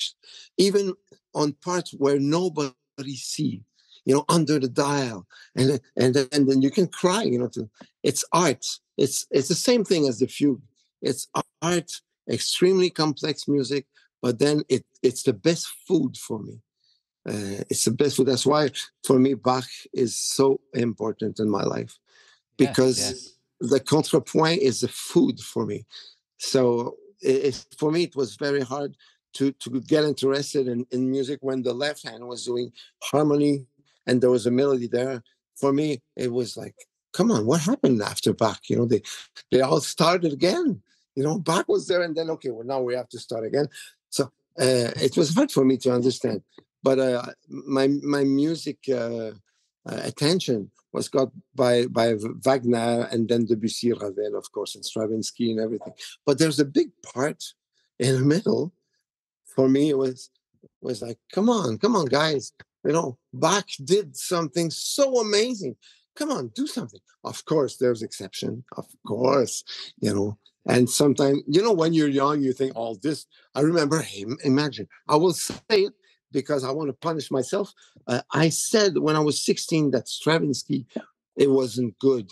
even on parts where nobody see, you know, under the dial, and and and then you can cry, you know. To, it's art. It's it's the same thing as the fugue. It's art, extremely complex music, but then it it's the best food for me. Uh, it's the best food. That's why for me Bach is so important in my life Yeah, yeah. because the contrepoint is the food for me. So it, it, for me, it was very hard to to get interested in, in music when the left hand was doing harmony and there was a melody there. For me, it was like, come on, what happened after Bach? You know, they they all started again. You know, Bach was there, and then okay, well now we have to start again. So uh, it was hard for me to understand. But uh, my my music uh, uh, attention was got by by Wagner and then Debussy, Ravel, of course, and Stravinsky and everything. But there's a big part in the middle. For me, it was was like, come on, come on, guys. You know, Bach did something so amazing. Come on, do something. Of course, there's exception. Of course, you know. And sometimes, you know, when you're young, you think, "Oh, this." I remember. Hey, imagine. I will say it because I want to punish myself. Uh, I said when I was 16 that Stravinsky it wasn't good,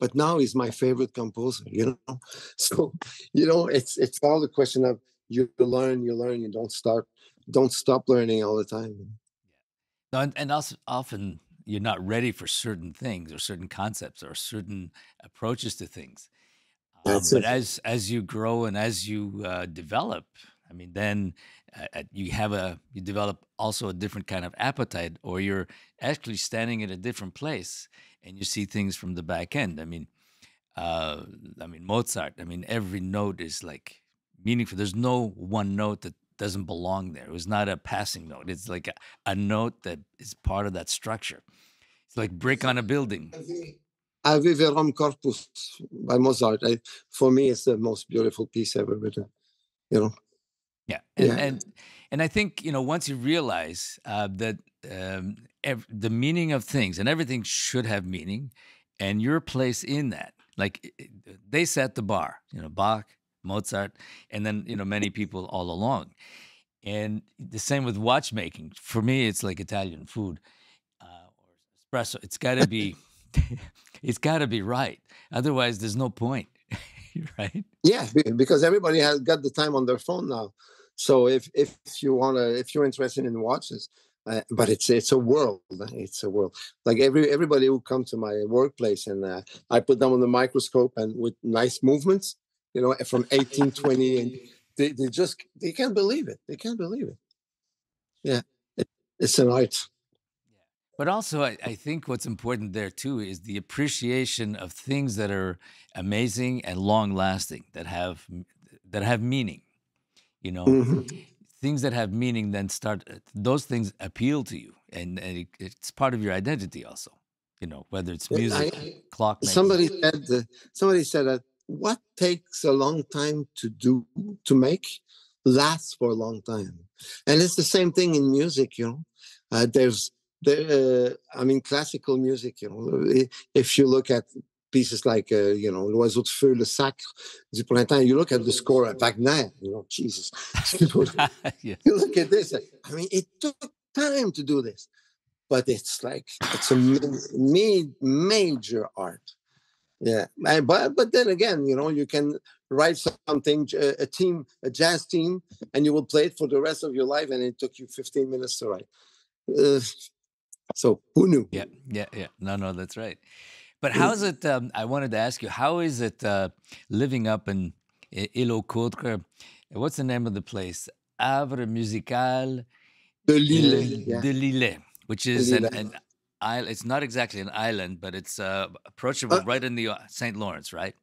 but now he's my favorite composer. You know, so you know it's it's all the question of you learn, you learn, you don't start, don't stop learning all the time. No, and, and also often you're not ready for certain things or certain concepts or certain approaches to things. Um, but it. as as you grow and as you uh, develop, I mean, then uh, uh, you have a you develop also a different kind of appetite, or you're actually standing in a different place and you see things from the back end. I mean, uh, I mean Mozart. I mean, every note is like meaningful. There's no one note that doesn't belong there. It was not a passing note. It's like a, a note that is part of that structure. It's like brick on a building. Ave Verum Corpus by Mozart. I, for me, it's the most beautiful piece ever written. You know, Yeah, and yeah, and and I think you know once you realize uh, that um, ev- the meaning of things and everything should have meaning, and your place in that, like they set the bar. You know, Bach, Mozart, and then you know many people all along. And the same with watchmaking. For me, it's like Italian food uh, or espresso. It's got to be, it's got to be right. Otherwise, there's no point, right? yeah, because everybody has got the time on their phone now. So if if you wanna, if you're interested in watches, uh, but it's it's a world. It's a world. Like every everybody who comes to my workplace and uh, I put them on the microscope and with nice movements, you know, from 1820, and they, they just they can't believe it. They can't believe it. Yeah, it, it's an art. But also, I, I think what's important there too is the appreciation of things that are amazing and long lasting, that have that have meaning. You know, Mhm. things that have meaning then start. uh, Those things appeal to you, and, and it, it's part of your identity also. You know, whether it's music, I, clock somebody said uh, somebody said that what takes a long time to do to make lasts for a long time. And it's the same thing in music you know? Uh, there's there uh, i mean classical music you know if you look at pieces like uh, you know l'oiseau de feu le sacre du printemps you look at the score of wagner you know jesus. You look at this i mean it took time to do this but it's like it's a ma- major art yeah, and, but but then again, you know, you can write something, a team, a jazz team, and you will play it for the rest of your life, and it took you 15 minutes to write. Uh, so who knew? yeah, yeah, yeah. No, no, that's right. But Mm. how's it? Um, I wanted to ask you, how is it uh, living up in I- Île? What's the name of the place? Havre Musical de, Lille, yeah, de Lille, which is an, Lille. an island. It's not exactly an island, but it's uh, approachable Uh, right in the uh, St. Lawrence, right?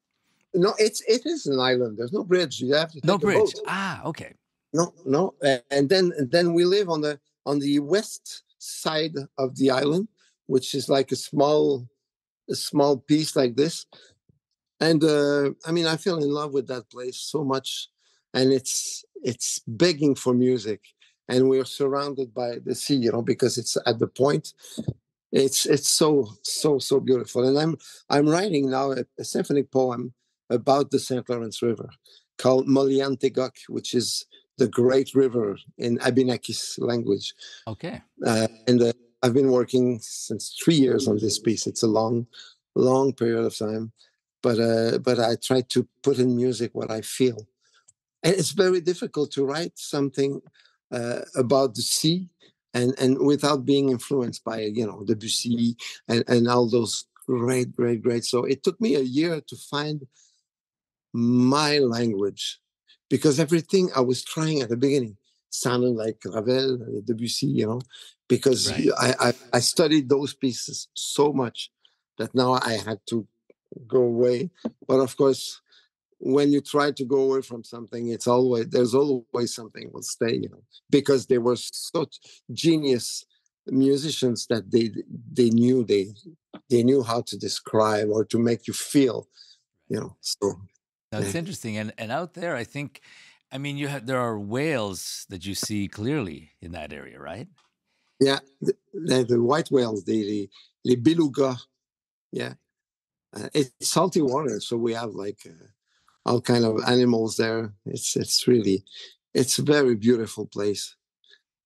no, it's it is an island. There's no bridge. You have to No bridge. Ah, okay. No, no, and then and then we live on the on the west side of the island, which is like a small a small piece like this. And uh, I mean, I fell in love with that place so much, and it's it's begging for music, and we're surrounded by the sea, you know, because it's at the point. It's it's so so so beautiful, and I'm I'm writing now a, a symphonic poem about the St. Lawrence River called Moliantegok, which is the great river in Abenakis language. Okay. Uh, and uh, I've been working since three years on this piece. It's a long, long period of time, but uh, but I try to put in music what I feel, and it's very difficult to write something uh, about the sea and and without being influenced by you know Debussy and and all those great great great. So it took me a year to find my language because everything I was trying at the beginning sounded like Ravel, Debussy, you know, because Right. I, I, I studied those pieces so much that now I had to go away. But of course, when you try to go away from something, it's always there's always something will stay, you know, because they were such genius musicians that they they knew they they knew how to describe or to make you feel, you know. So Now it's interesting, and and out there, I think, I mean, you have there are whales that you see clearly in that area, right? Yeah, the, the, the white whales, the, the beluga. Yeah, uh, it's salty water, so we have like uh, all kind of animals there. It's it's really, it's a very beautiful place.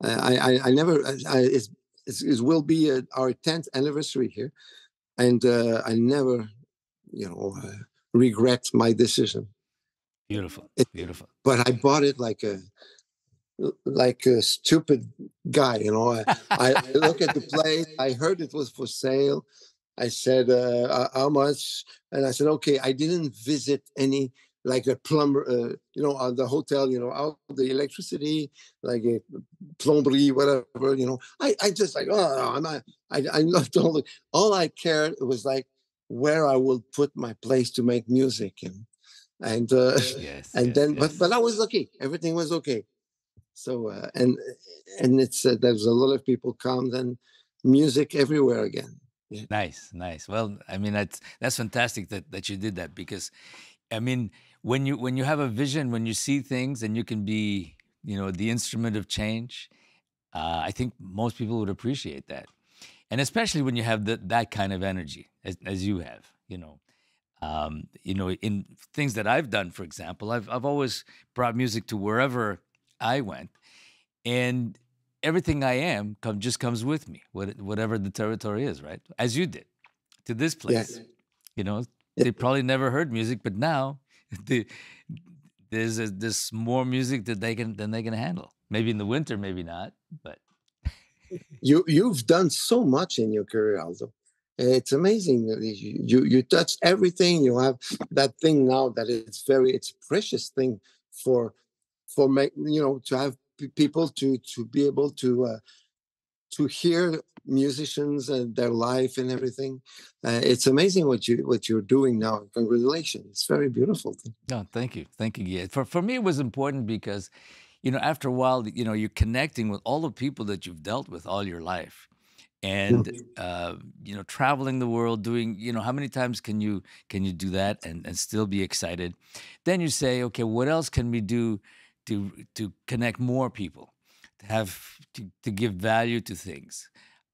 I, I I never I, it's, it's it will be uh our tenth anniversary here, and uh, I never, you know, uh, regret my decision. Beautiful, It- beautiful. But I bought it like a like a stupid guy, you know. I, I, I look at the place. I heard it was for sale. I said, uh, "How much?" And I said, "Okay." I didn't visit any like a plumber, uh, you know, on the hotel, you know, out the electricity, like a plomberie, whatever, you know. I, I just like, oh, I'm not, I, I'm not all, all I cared was like where I will put my place to make music and, and, uh, yes, and yes, then, yes. but, but I was okay. Everything was okay. So, uh, and, and it's, uh, there's a lot of people come and music everywhere again. Yeah. Nice, nice. Well, I mean, that's that's fantastic that that you did that because, I mean, when you when you have a vision, when you see things, and you can be, you know, the instrument of change. Uh, I think most people would appreciate that, and especially when you have the, that kind of energy as, as you have. You know, um, you know, in things that I've done, for example, I've I've always brought music to wherever I went, and everything I am come just comes with me, whatever the territory is, right? As you did to this place. Yes. You know, they probably never heard music, but now the, there's a, there's more music that they can than they can handle. Maybe in the winter, maybe not, but you you've done so much in your career, Aldo. It's amazing. You, you touch everything. You have that thing now that it's very it's precious thing for for make you know to have people to to be able to uh, to hear musicians and their life and everything. Uh, it's amazing what you what you're doing now. Congratulations! It's very beautiful. No, thank you, thank you. Yeah, for for me it was important because, you know, after a while, you know, you're connecting with all the people that you've dealt with all your life, and mm-hmm. uh, you know, traveling the world, doing, you know, how many times can you can you do that and and still be excited? Then you say, okay, what else can we do to to connect more people? To have to, to give value to things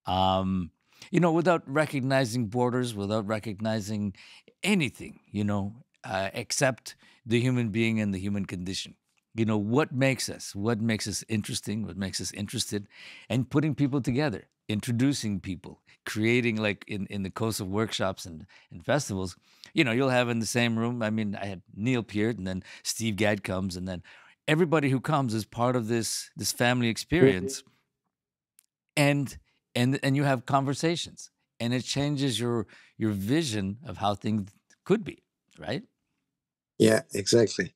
um, you know, without recognizing borders, without recognizing anything, you know, uh, except the human being and the human condition. You know, what makes us, what makes us interesting, what makes us interested, and putting people together, introducing people, creating like in, in the course of workshops and, and festivals, you know, you'll have in the same room. I mean, I had Neil Peart and then Steve Gadd comes, and then everybody who comes is part of this this family mm-hmm. experience. And and and you have conversations and it changes your your vision of how things could be right? Yeah exactly.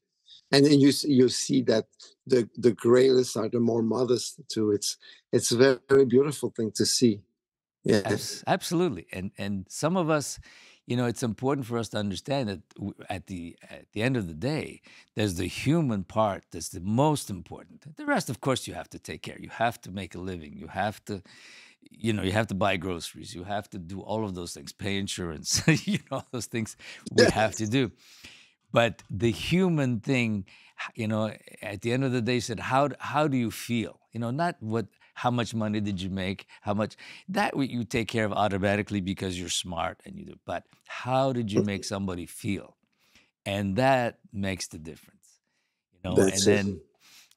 And then you you see that the the greatest are the more modest too. It's it's a very, very beautiful thing to see. Yeah absolutely. And and some of us you know it's important for us to understand that at the at the end of the day there's the human part that's the most important. The rest of course you have to take care. You have to make a living. You have to you know, you have to buy groceries, you have to do all of those things, pay insurance, you know, those things we have to do. But the human thing, you know, at the end of the day, said, how how do you feel? You know, not what how much money did you make, how much that you take care of automatically because you're smart and you do. But how did you make somebody feel? And that makes the difference. You know, That's and then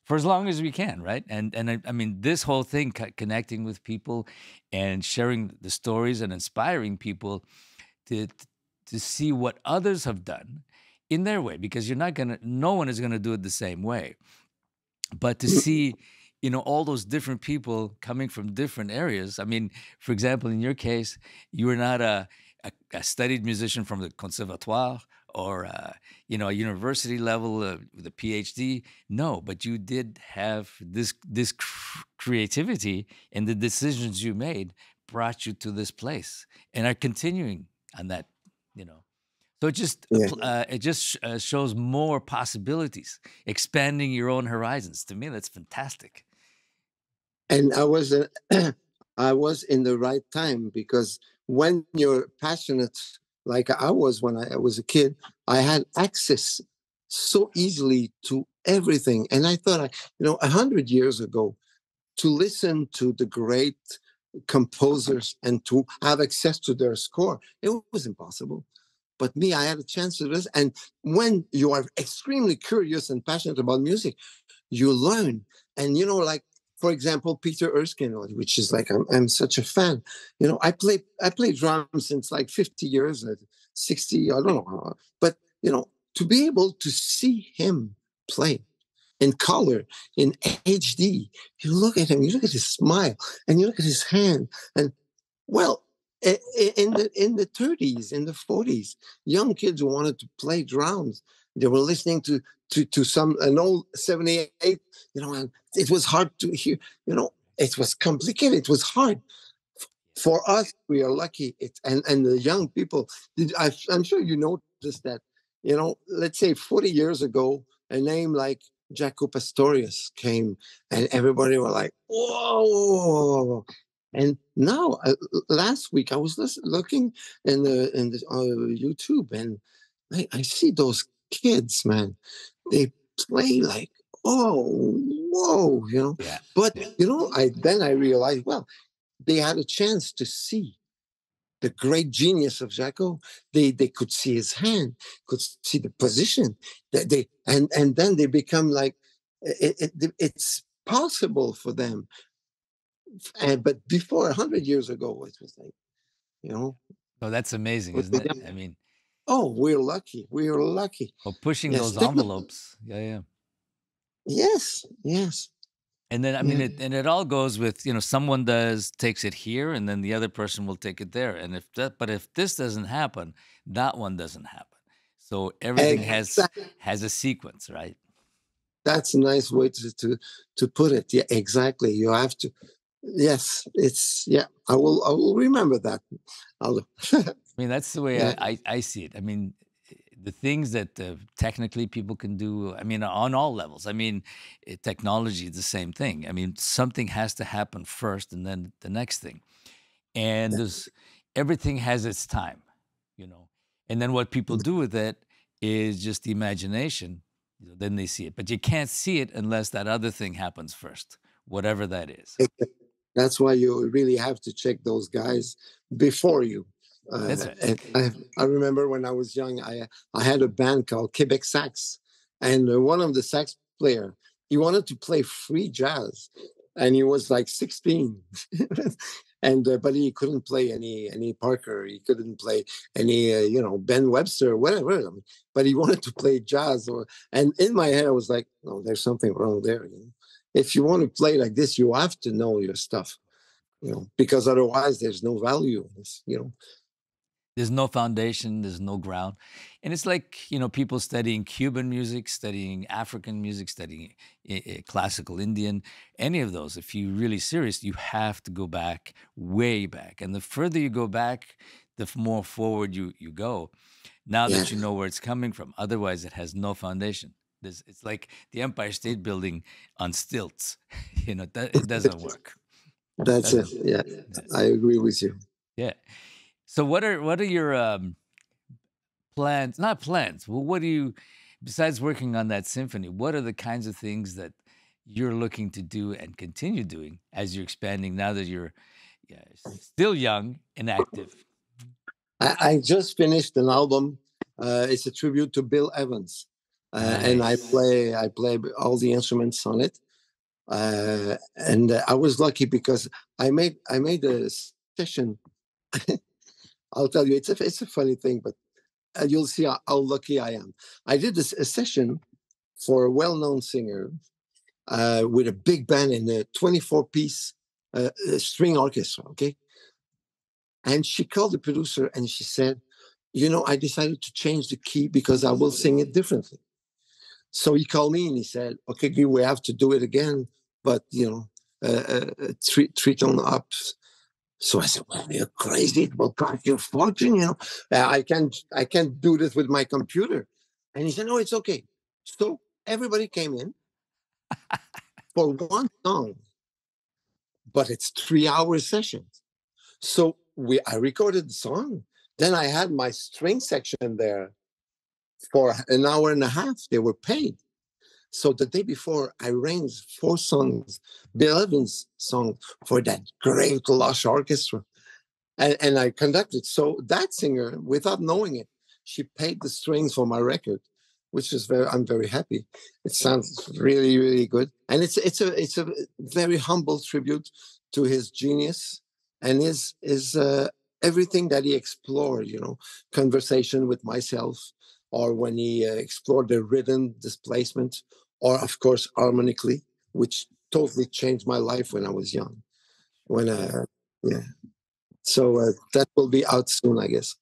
for as long as we can, right? And and I, I mean, this whole thing, connecting with people and sharing the stories and inspiring people to to see what others have done in their way, because you're not gonna, no one is gonna do it the same way, but to mm. see. You know, all those different people coming from different areas. I mean, for example, in your case, you were not a, a, a studied musician from the conservatoire or uh, you know a university level uh, with a PhD. No, but you did have this this cr- creativity, and the decisions you made brought you to this place, and are continuing on that. You know, so it just yeah. uh, it just uh, shows more possibilities, expanding your own horizons. To me, that's fantastic. And I was uh, I was in the right time because when you're passionate like I was when I was a kid, I had access so easily to everything. And I thought, I, you know, a hundred years ago, to listen to the great composers and to have access to their score, it was impossible. But me, I had a chance to this. And when you are extremely curious and passionate about music, you learn. And you know, like for example, Peter Erskine, which is like I'm, I'm such a fan. You know, I play I play drums since like 50 years, uh, 60, I don't know, but you know, to be able to see him play in color, in HD, you look at him, you look at his smile, and you look at his hand, and well, in the in the 30s, in the 40s, young kids wanted to play drums. They were listening to to to some an old 78, you know, and it was hard to hear, you know, it was complicated, it was hard. For us, we are lucky. It and and the young people. I, I'm sure you noticed that. You know, let's say 40 years ago, a name like Jaco Pastorius came, and everybody were like, "Whoa!" And now, uh, last week I was looking in the in the uh, YouTube, and I, I see those kids, man. They play like, oh, whoa, you know. Yeah. But you know, I then I realized, well, they had a chance to see the great genius of Jaco. They they could see his hand, could see the position. That they and and then they become like it, it, it's possible for them and but before a hundred years ago, it was like, you know. Oh, that's amazing, isn't it? I mean, oh, we're lucky. We're lucky. Well, pushing yes, those envelopes. Yeah, yeah. Yes, yes. And then I mean, yeah. it, and it all goes with you know someone does takes it here, and then the other person will take it there. And if that, but if this doesn't happen, that one doesn't happen. So everything exactly. has has a sequence, right? That's a nice way to to to put it. Yeah, exactly. You have to yes it's yeah i will i will remember that i mean that's the way yeah. I, I see it. I mean the things that uh, technically people can do i mean on all levels. I mean eh, technology is the same thing. I mean something has to happen first and then the next thing. And there's everything has its time you know? And then what people do with it is just the imagination you know, then they see it. But you can't see it unless that other thing happens first whatever that is. That's why you really have to check those guys before you. Uh. I, I remember when I was young, I I had a band called Quebec Sax, and uh, one of the sax player he wanted to play free jazz, and he was like 16, and uh, but he couldn't play any any Parker, he couldn't play any uh, you know Ben Webster, whatever. But he wanted to play jazz, or and in my head I was like, oh, there's something wrong there. You know? if you want to play like this, you have to know your stuff, you know, because otherwise there's no value you know. There's no foundation, there's no ground. And it's like, you know, people studying Cuban music, studying African music, studying uh, classical Indian, any of those. If you're really serious, you have to go back, way back. And the further you go back, the more forward you, you go. Now yeah. that you know where it's coming from, otherwise it has no foundation. This it's like the Empire State Building on stilts. you know, that, it doesn't work. That's it. Yeah, I agree with you. Yeah. So what are what are your um, plans? Not plans. Well, what do you besides working on that symphony? What are the kinds of things that you're looking to do and continue doing as you're expanding now that you're yeah, still young and active? I, I just finished an album. Uh, it's a tribute to Bill Evans uh, nice. and I play I play all the instruments on it. Uh, and uh, I was lucky because I made I made a session. I'll tell you, it's a it's a funny thing, but uh, you'll see how, how, lucky I am. I did this a session for a well-known singer uh, with a big band in a 24-piece uh, string orchestra. Okay, and she called the producer and she said, "You know, I decided to change the key because I will sing it differently." So he called me and he said, "Okay, we have to do it again, but you know, uh, uh, three three tone up." So I said, "Well, you're crazy! It will cost you a fortune, you know. Uh, I can't I can't do this with my computer." And he said, "No, it's okay." So everybody came in for one song, but it's three hour sessions. So we I recorded the song. Then I had my string section there for an hour and a half. They were paid. So the day before, I arranged four songs, Bill Evans' song for that great lush orchestra, and, and I conducted. So that singer, without knowing it, she paid the strings for my record, which is very. I'm very happy. It sounds really, really good, and it's it's a it's a very humble tribute to his genius and his his uh, everything that he explored. You know, conversation with myself, or when he uh, explored the rhythm displacement, or of course harmonically, which totally changed my life when I was young. When uh, yeah, So uh, that will be out soon, I guess.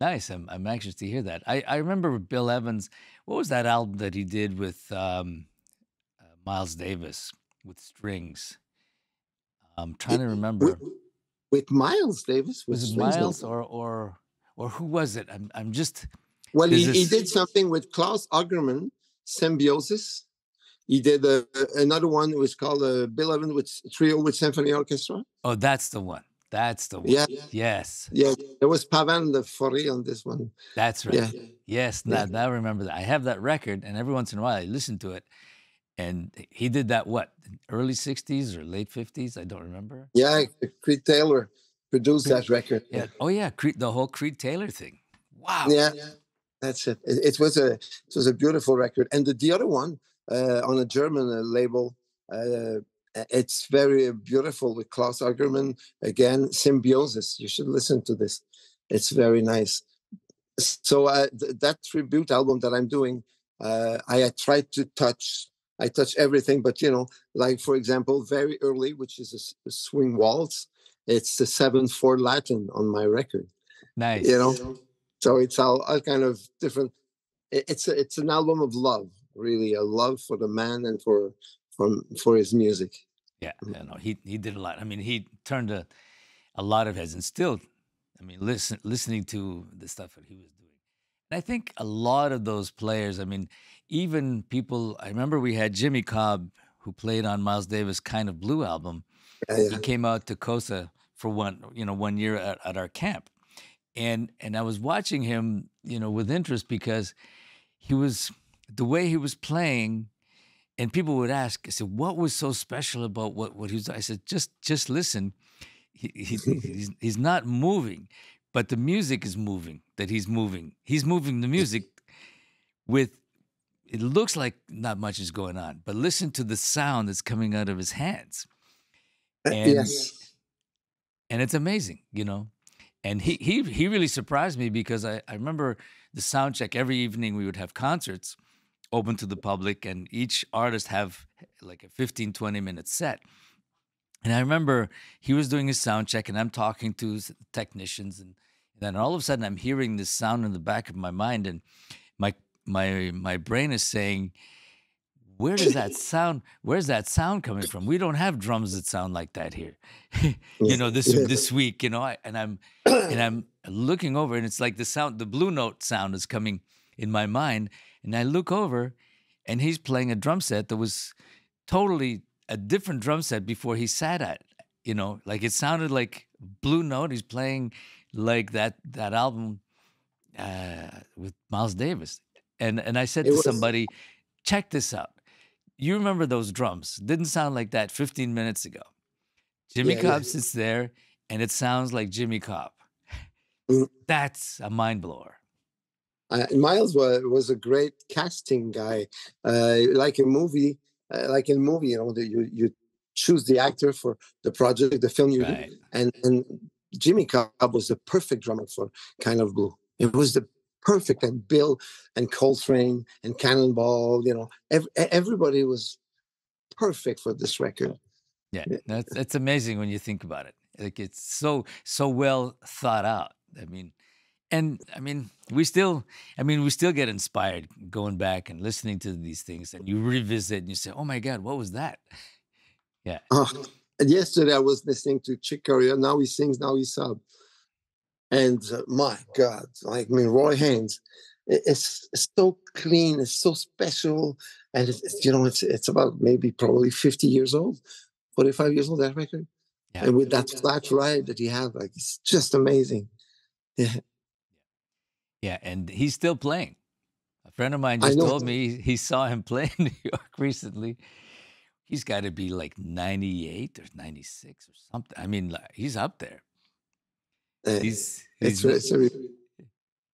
Nice. I'm I'm anxious to hear that. I I remember Bill Evans. What was that album that he did with um, uh, Miles Davis with strings? I'm trying to remember. With, with Miles Davis, was it Miles or or or who was it? I'm I'm just. Well, he, this... he did something with Claus Ogerman, Symbiosis. He did uh, another one. It was called uh, Bill Evans with Trio with Symphony Orchestra. Oh, that's the one. That's the one. Yeah. Yes. Yeah. There was Pavan the Fauré on this one. That's right. Yeah. Yes. Now, now I remember that. I have that record, and every once in a while I listen to it. And he did that what early '60s or late '50s? I don't remember. Yeah, Creed Taylor produced that record. Yeah. Oh yeah, Creed, the whole Creed Taylor thing. Wow. Yeah, that's it. it. It, was a it was a beautiful record, and the, the other one uh, on a German uh, label. Uh, it's very beautiful with Claus Ogerman again. Symbiosis. You should listen to this. It's very nice. So uh, th- that tribute album that I'm doing, uh, I, I tried to touch. I touch everything, but you know, like for example, very early, which is a, a swing waltz. It's the seven four Latin on my record. Nice. You know, so it's all, all kind of different. It, it's a, it's an album of love, really, a love for the man and for for for his music. Yeah, mm-hmm. yeah, no, he he did a lot. I mean, he turned a a lot of heads, and still, I mean, listen listening to the stuff that he was doing. And I think a lot of those players. I mean, even people. I remember we had Jimmy Cobb who played on Miles Davis' "Kind of Blue" album. Yeah, yeah. He came out to KoSA for one, you know, one year at, at our camp, and and I was watching him, you know, with interest because he was the way he was playing and people would ask, I said, what was so special about what, what he was? I said, just just listen. He, he, he's, he's not moving, but the music is moving, that he's moving. He's moving the music with, it looks like not much is going on, but listen to the sound that's coming out of his hands. Uh, and, yes. And it's amazing, you know. And he, he, he really surprised me because I, I remember the sound check every evening we would have concerts open to the public and each artist have like a 15 20 minute set. And i remember he was doing his sound check and i'm talking to technicians and then all of a sudden i'm hearing this sound in the back of my mind and my my my brain is saying where does that sound where's that sound coming from we don't have drums that sound like that here you know this this week you know and i'm and i'm looking over and it's like the sound the blue note sound is coming in my mind and I look over and he's playing a drum set that was totally a different drum set before he sat at. You know, like it sounded like Blue Note. He's playing like that that album uh, with Miles Davis. And and I said it to was... somebody, check this out. You remember those drums? Didn't sound like that 15 minutes ago. Jimmy yeah, Cobb yeah. sits there and it sounds like Jimmy Cobb. Mm. That's a mind blower. Uh, Miles was, was a great casting guy. Uh, like a movie, uh, like in a movie, you know, the, you you choose the actor for the project, the film you right. do, and and Jimmy Cobb was the perfect drummer for Kind of Blue. It was the perfect, and Bill and Coltrane and Cannonball, you know, every, everybody was perfect for this record. Yeah, that's that's amazing when you think about it. Like it's so so well thought out. I mean, and I mean, we still, I mean, we still get inspired going back and listening to these things, and you revisit and you say, "Oh my God, what was that?" Yeah. Uh, yesterday I was listening to Chick Corea. Now he sings, now he sobs, and uh, my God, like I mean, Roy Haynes, it's, it's so clean, it's so special, and it's, you know, it's it's about maybe probably fifty years old, forty five years old that record, yeah. and with that flat ride that he had, like it's just amazing. Yeah. Yeah, and he's still playing. A friend of mine just told me he saw him play in New York recently. He's got to be like 98 or 96 or something. I mean, like, he's up there. Uh, he's, he's it's, it's,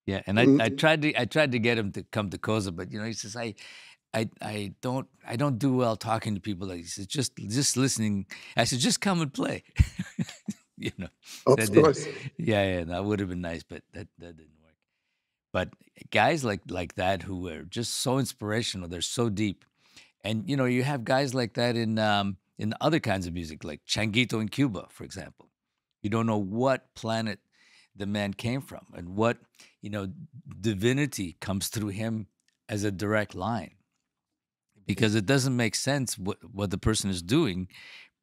yeah, and I, mm-hmm. I tried to I tried to get him to come to KoSA, but you know, he says I I I don't I don't do well talking to people. Like he says, just just listening. I said, just come and play. you know, of course. Yeah, yeah, that would have been nice, but that that didn't work. but guys like like that who are just so inspirational, they're so deep. And you know, you have guys like that in um, in other kinds of music, like Changuito in Cuba, for example, You don't know what planet the man came from and what, you know, divinity comes through him as a direct line. Because it doesn't make sense what, what the person is doing,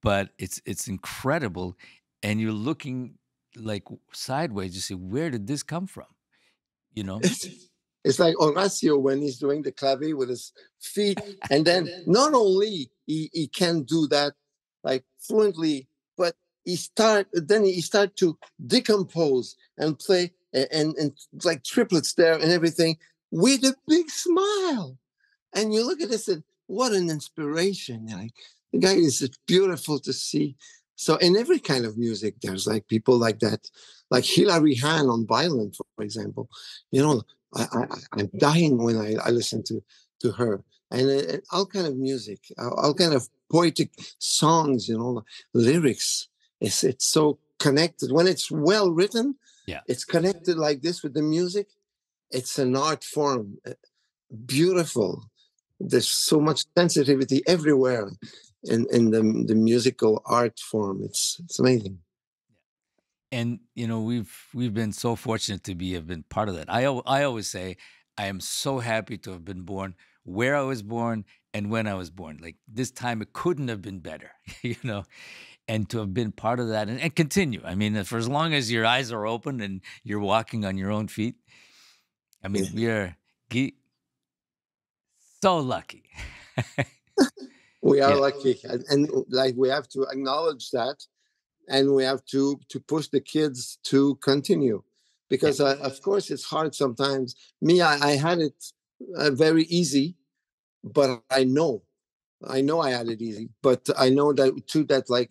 but it's it's incredible. And you're looking like sideways, you say, where did this come from? You know? It's like Horacio when he's doing the clave with his feet. And then not only he, he can do that like fluently, he start then he start to decompose and play and, and, and like triplets there and everything with a big smile. And you look at this and what an inspiration. Like the guy is beautiful to see. So in every kind of music, there's like people like that, like Hilary Hahn on violin, for example. You know, I, I, am dying when I, I listen to to her, and, uh, and all kind of music, all, kind of poetic songs, you know, lyrics. It's it's so connected when it's well written. Yeah, it's connected like this with the music. It's an art form, uh, beautiful. There's so much sensitivity everywhere in in the the musical art form. It's it's amazing. And you know we've we've been so fortunate to be have been part of that. I I always say I am so happy to have been born where I was born and when I was born. Like this time it couldn't have been better, you know. And to have been part of that and, and continue. I mean, for as long as your eyes are open and you're walking on your own feet, I mean, yeah. we are so lucky. we are yeah. lucky and, and, like we have to acknowledge that and we have to to push the kids to continue because uh, of course it's hard sometimes me i, I had it uh, very easy but i know i know i had it easy but i know that too that like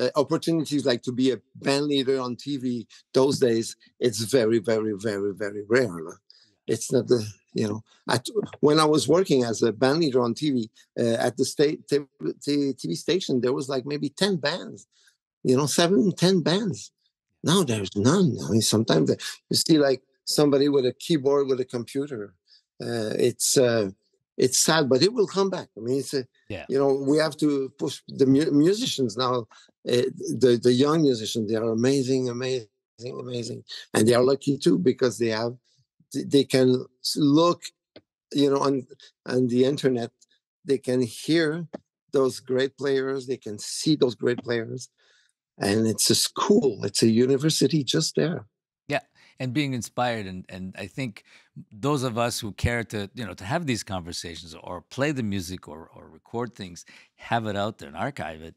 uh, opportunities like to be a band leader on tv those days it's very very very very rare it's not the you know at, when i was working as a band leader on tv uh, at the state t- t- tv station there was like maybe 10 bands you know seven ten bands. Now there's none i mean sometimes you see like somebody with a keyboard with a computer uh, it's uh, it's sad but it will come back i mean it's a, yeah. you know we have to push the mu- musicians now uh, the the young musicians they are amazing amazing amazing and they are lucky too because they have they can look you know on on the internet they can hear those great players they can see those great players and it's a school it's a university just there and being inspired and and i think those of us who care to you know to have these conversations or play the music or or record things have it out there and archive it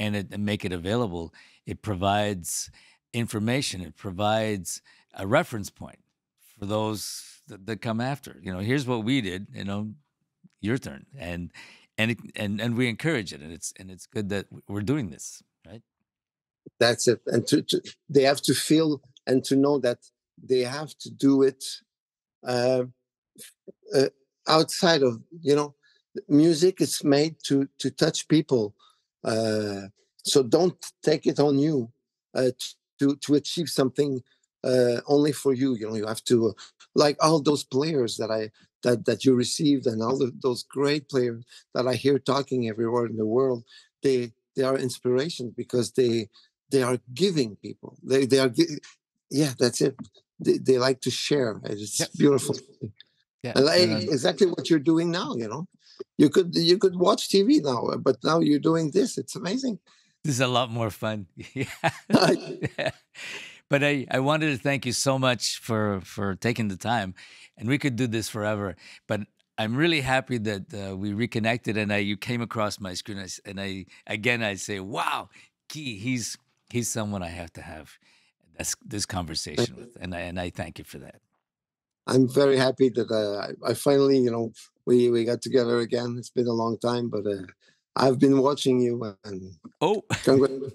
and, it, and make it available it provides information it provides a reference point for those that, that come after. You know, here's what we did. You know, your turn, and and it, and and we encourage it, and it's and it's good that we're doing this, right? That's it, and to, to they have to feel and to know that they have to do it uh, uh, outside of you know music is made to to touch people uh, so don't take it on you uh, to to achieve something uh, only for you. You know, you have to uh, like all those players that I that that you received and all the, those great players that I hear talking everywhere in the world. They they are inspirations because they they are giving people. They they are yeah, that's it. They, they like to share. It's yeah. beautiful. Yeah, like, exactly what you're doing now. You know, you could you could watch TV now, but now you're doing this. It's amazing. This is a lot more fun. yeah. But I, I wanted to thank you so much for for taking the time, and we could do this forever. But I'm really happy that uh, we reconnected, and I you came across my screen, and I again I say, wow, Guy, he's he's someone I have to have this this conversation with, and I and I thank you for that. I'm very happy that uh, I finally, you know, we we got together again. It's been a long time, but uh, I've been watching you and oh,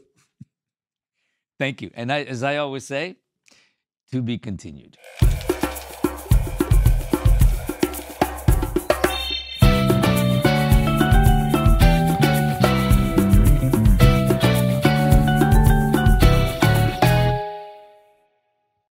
Thank you. And I, as I always say, to be continued.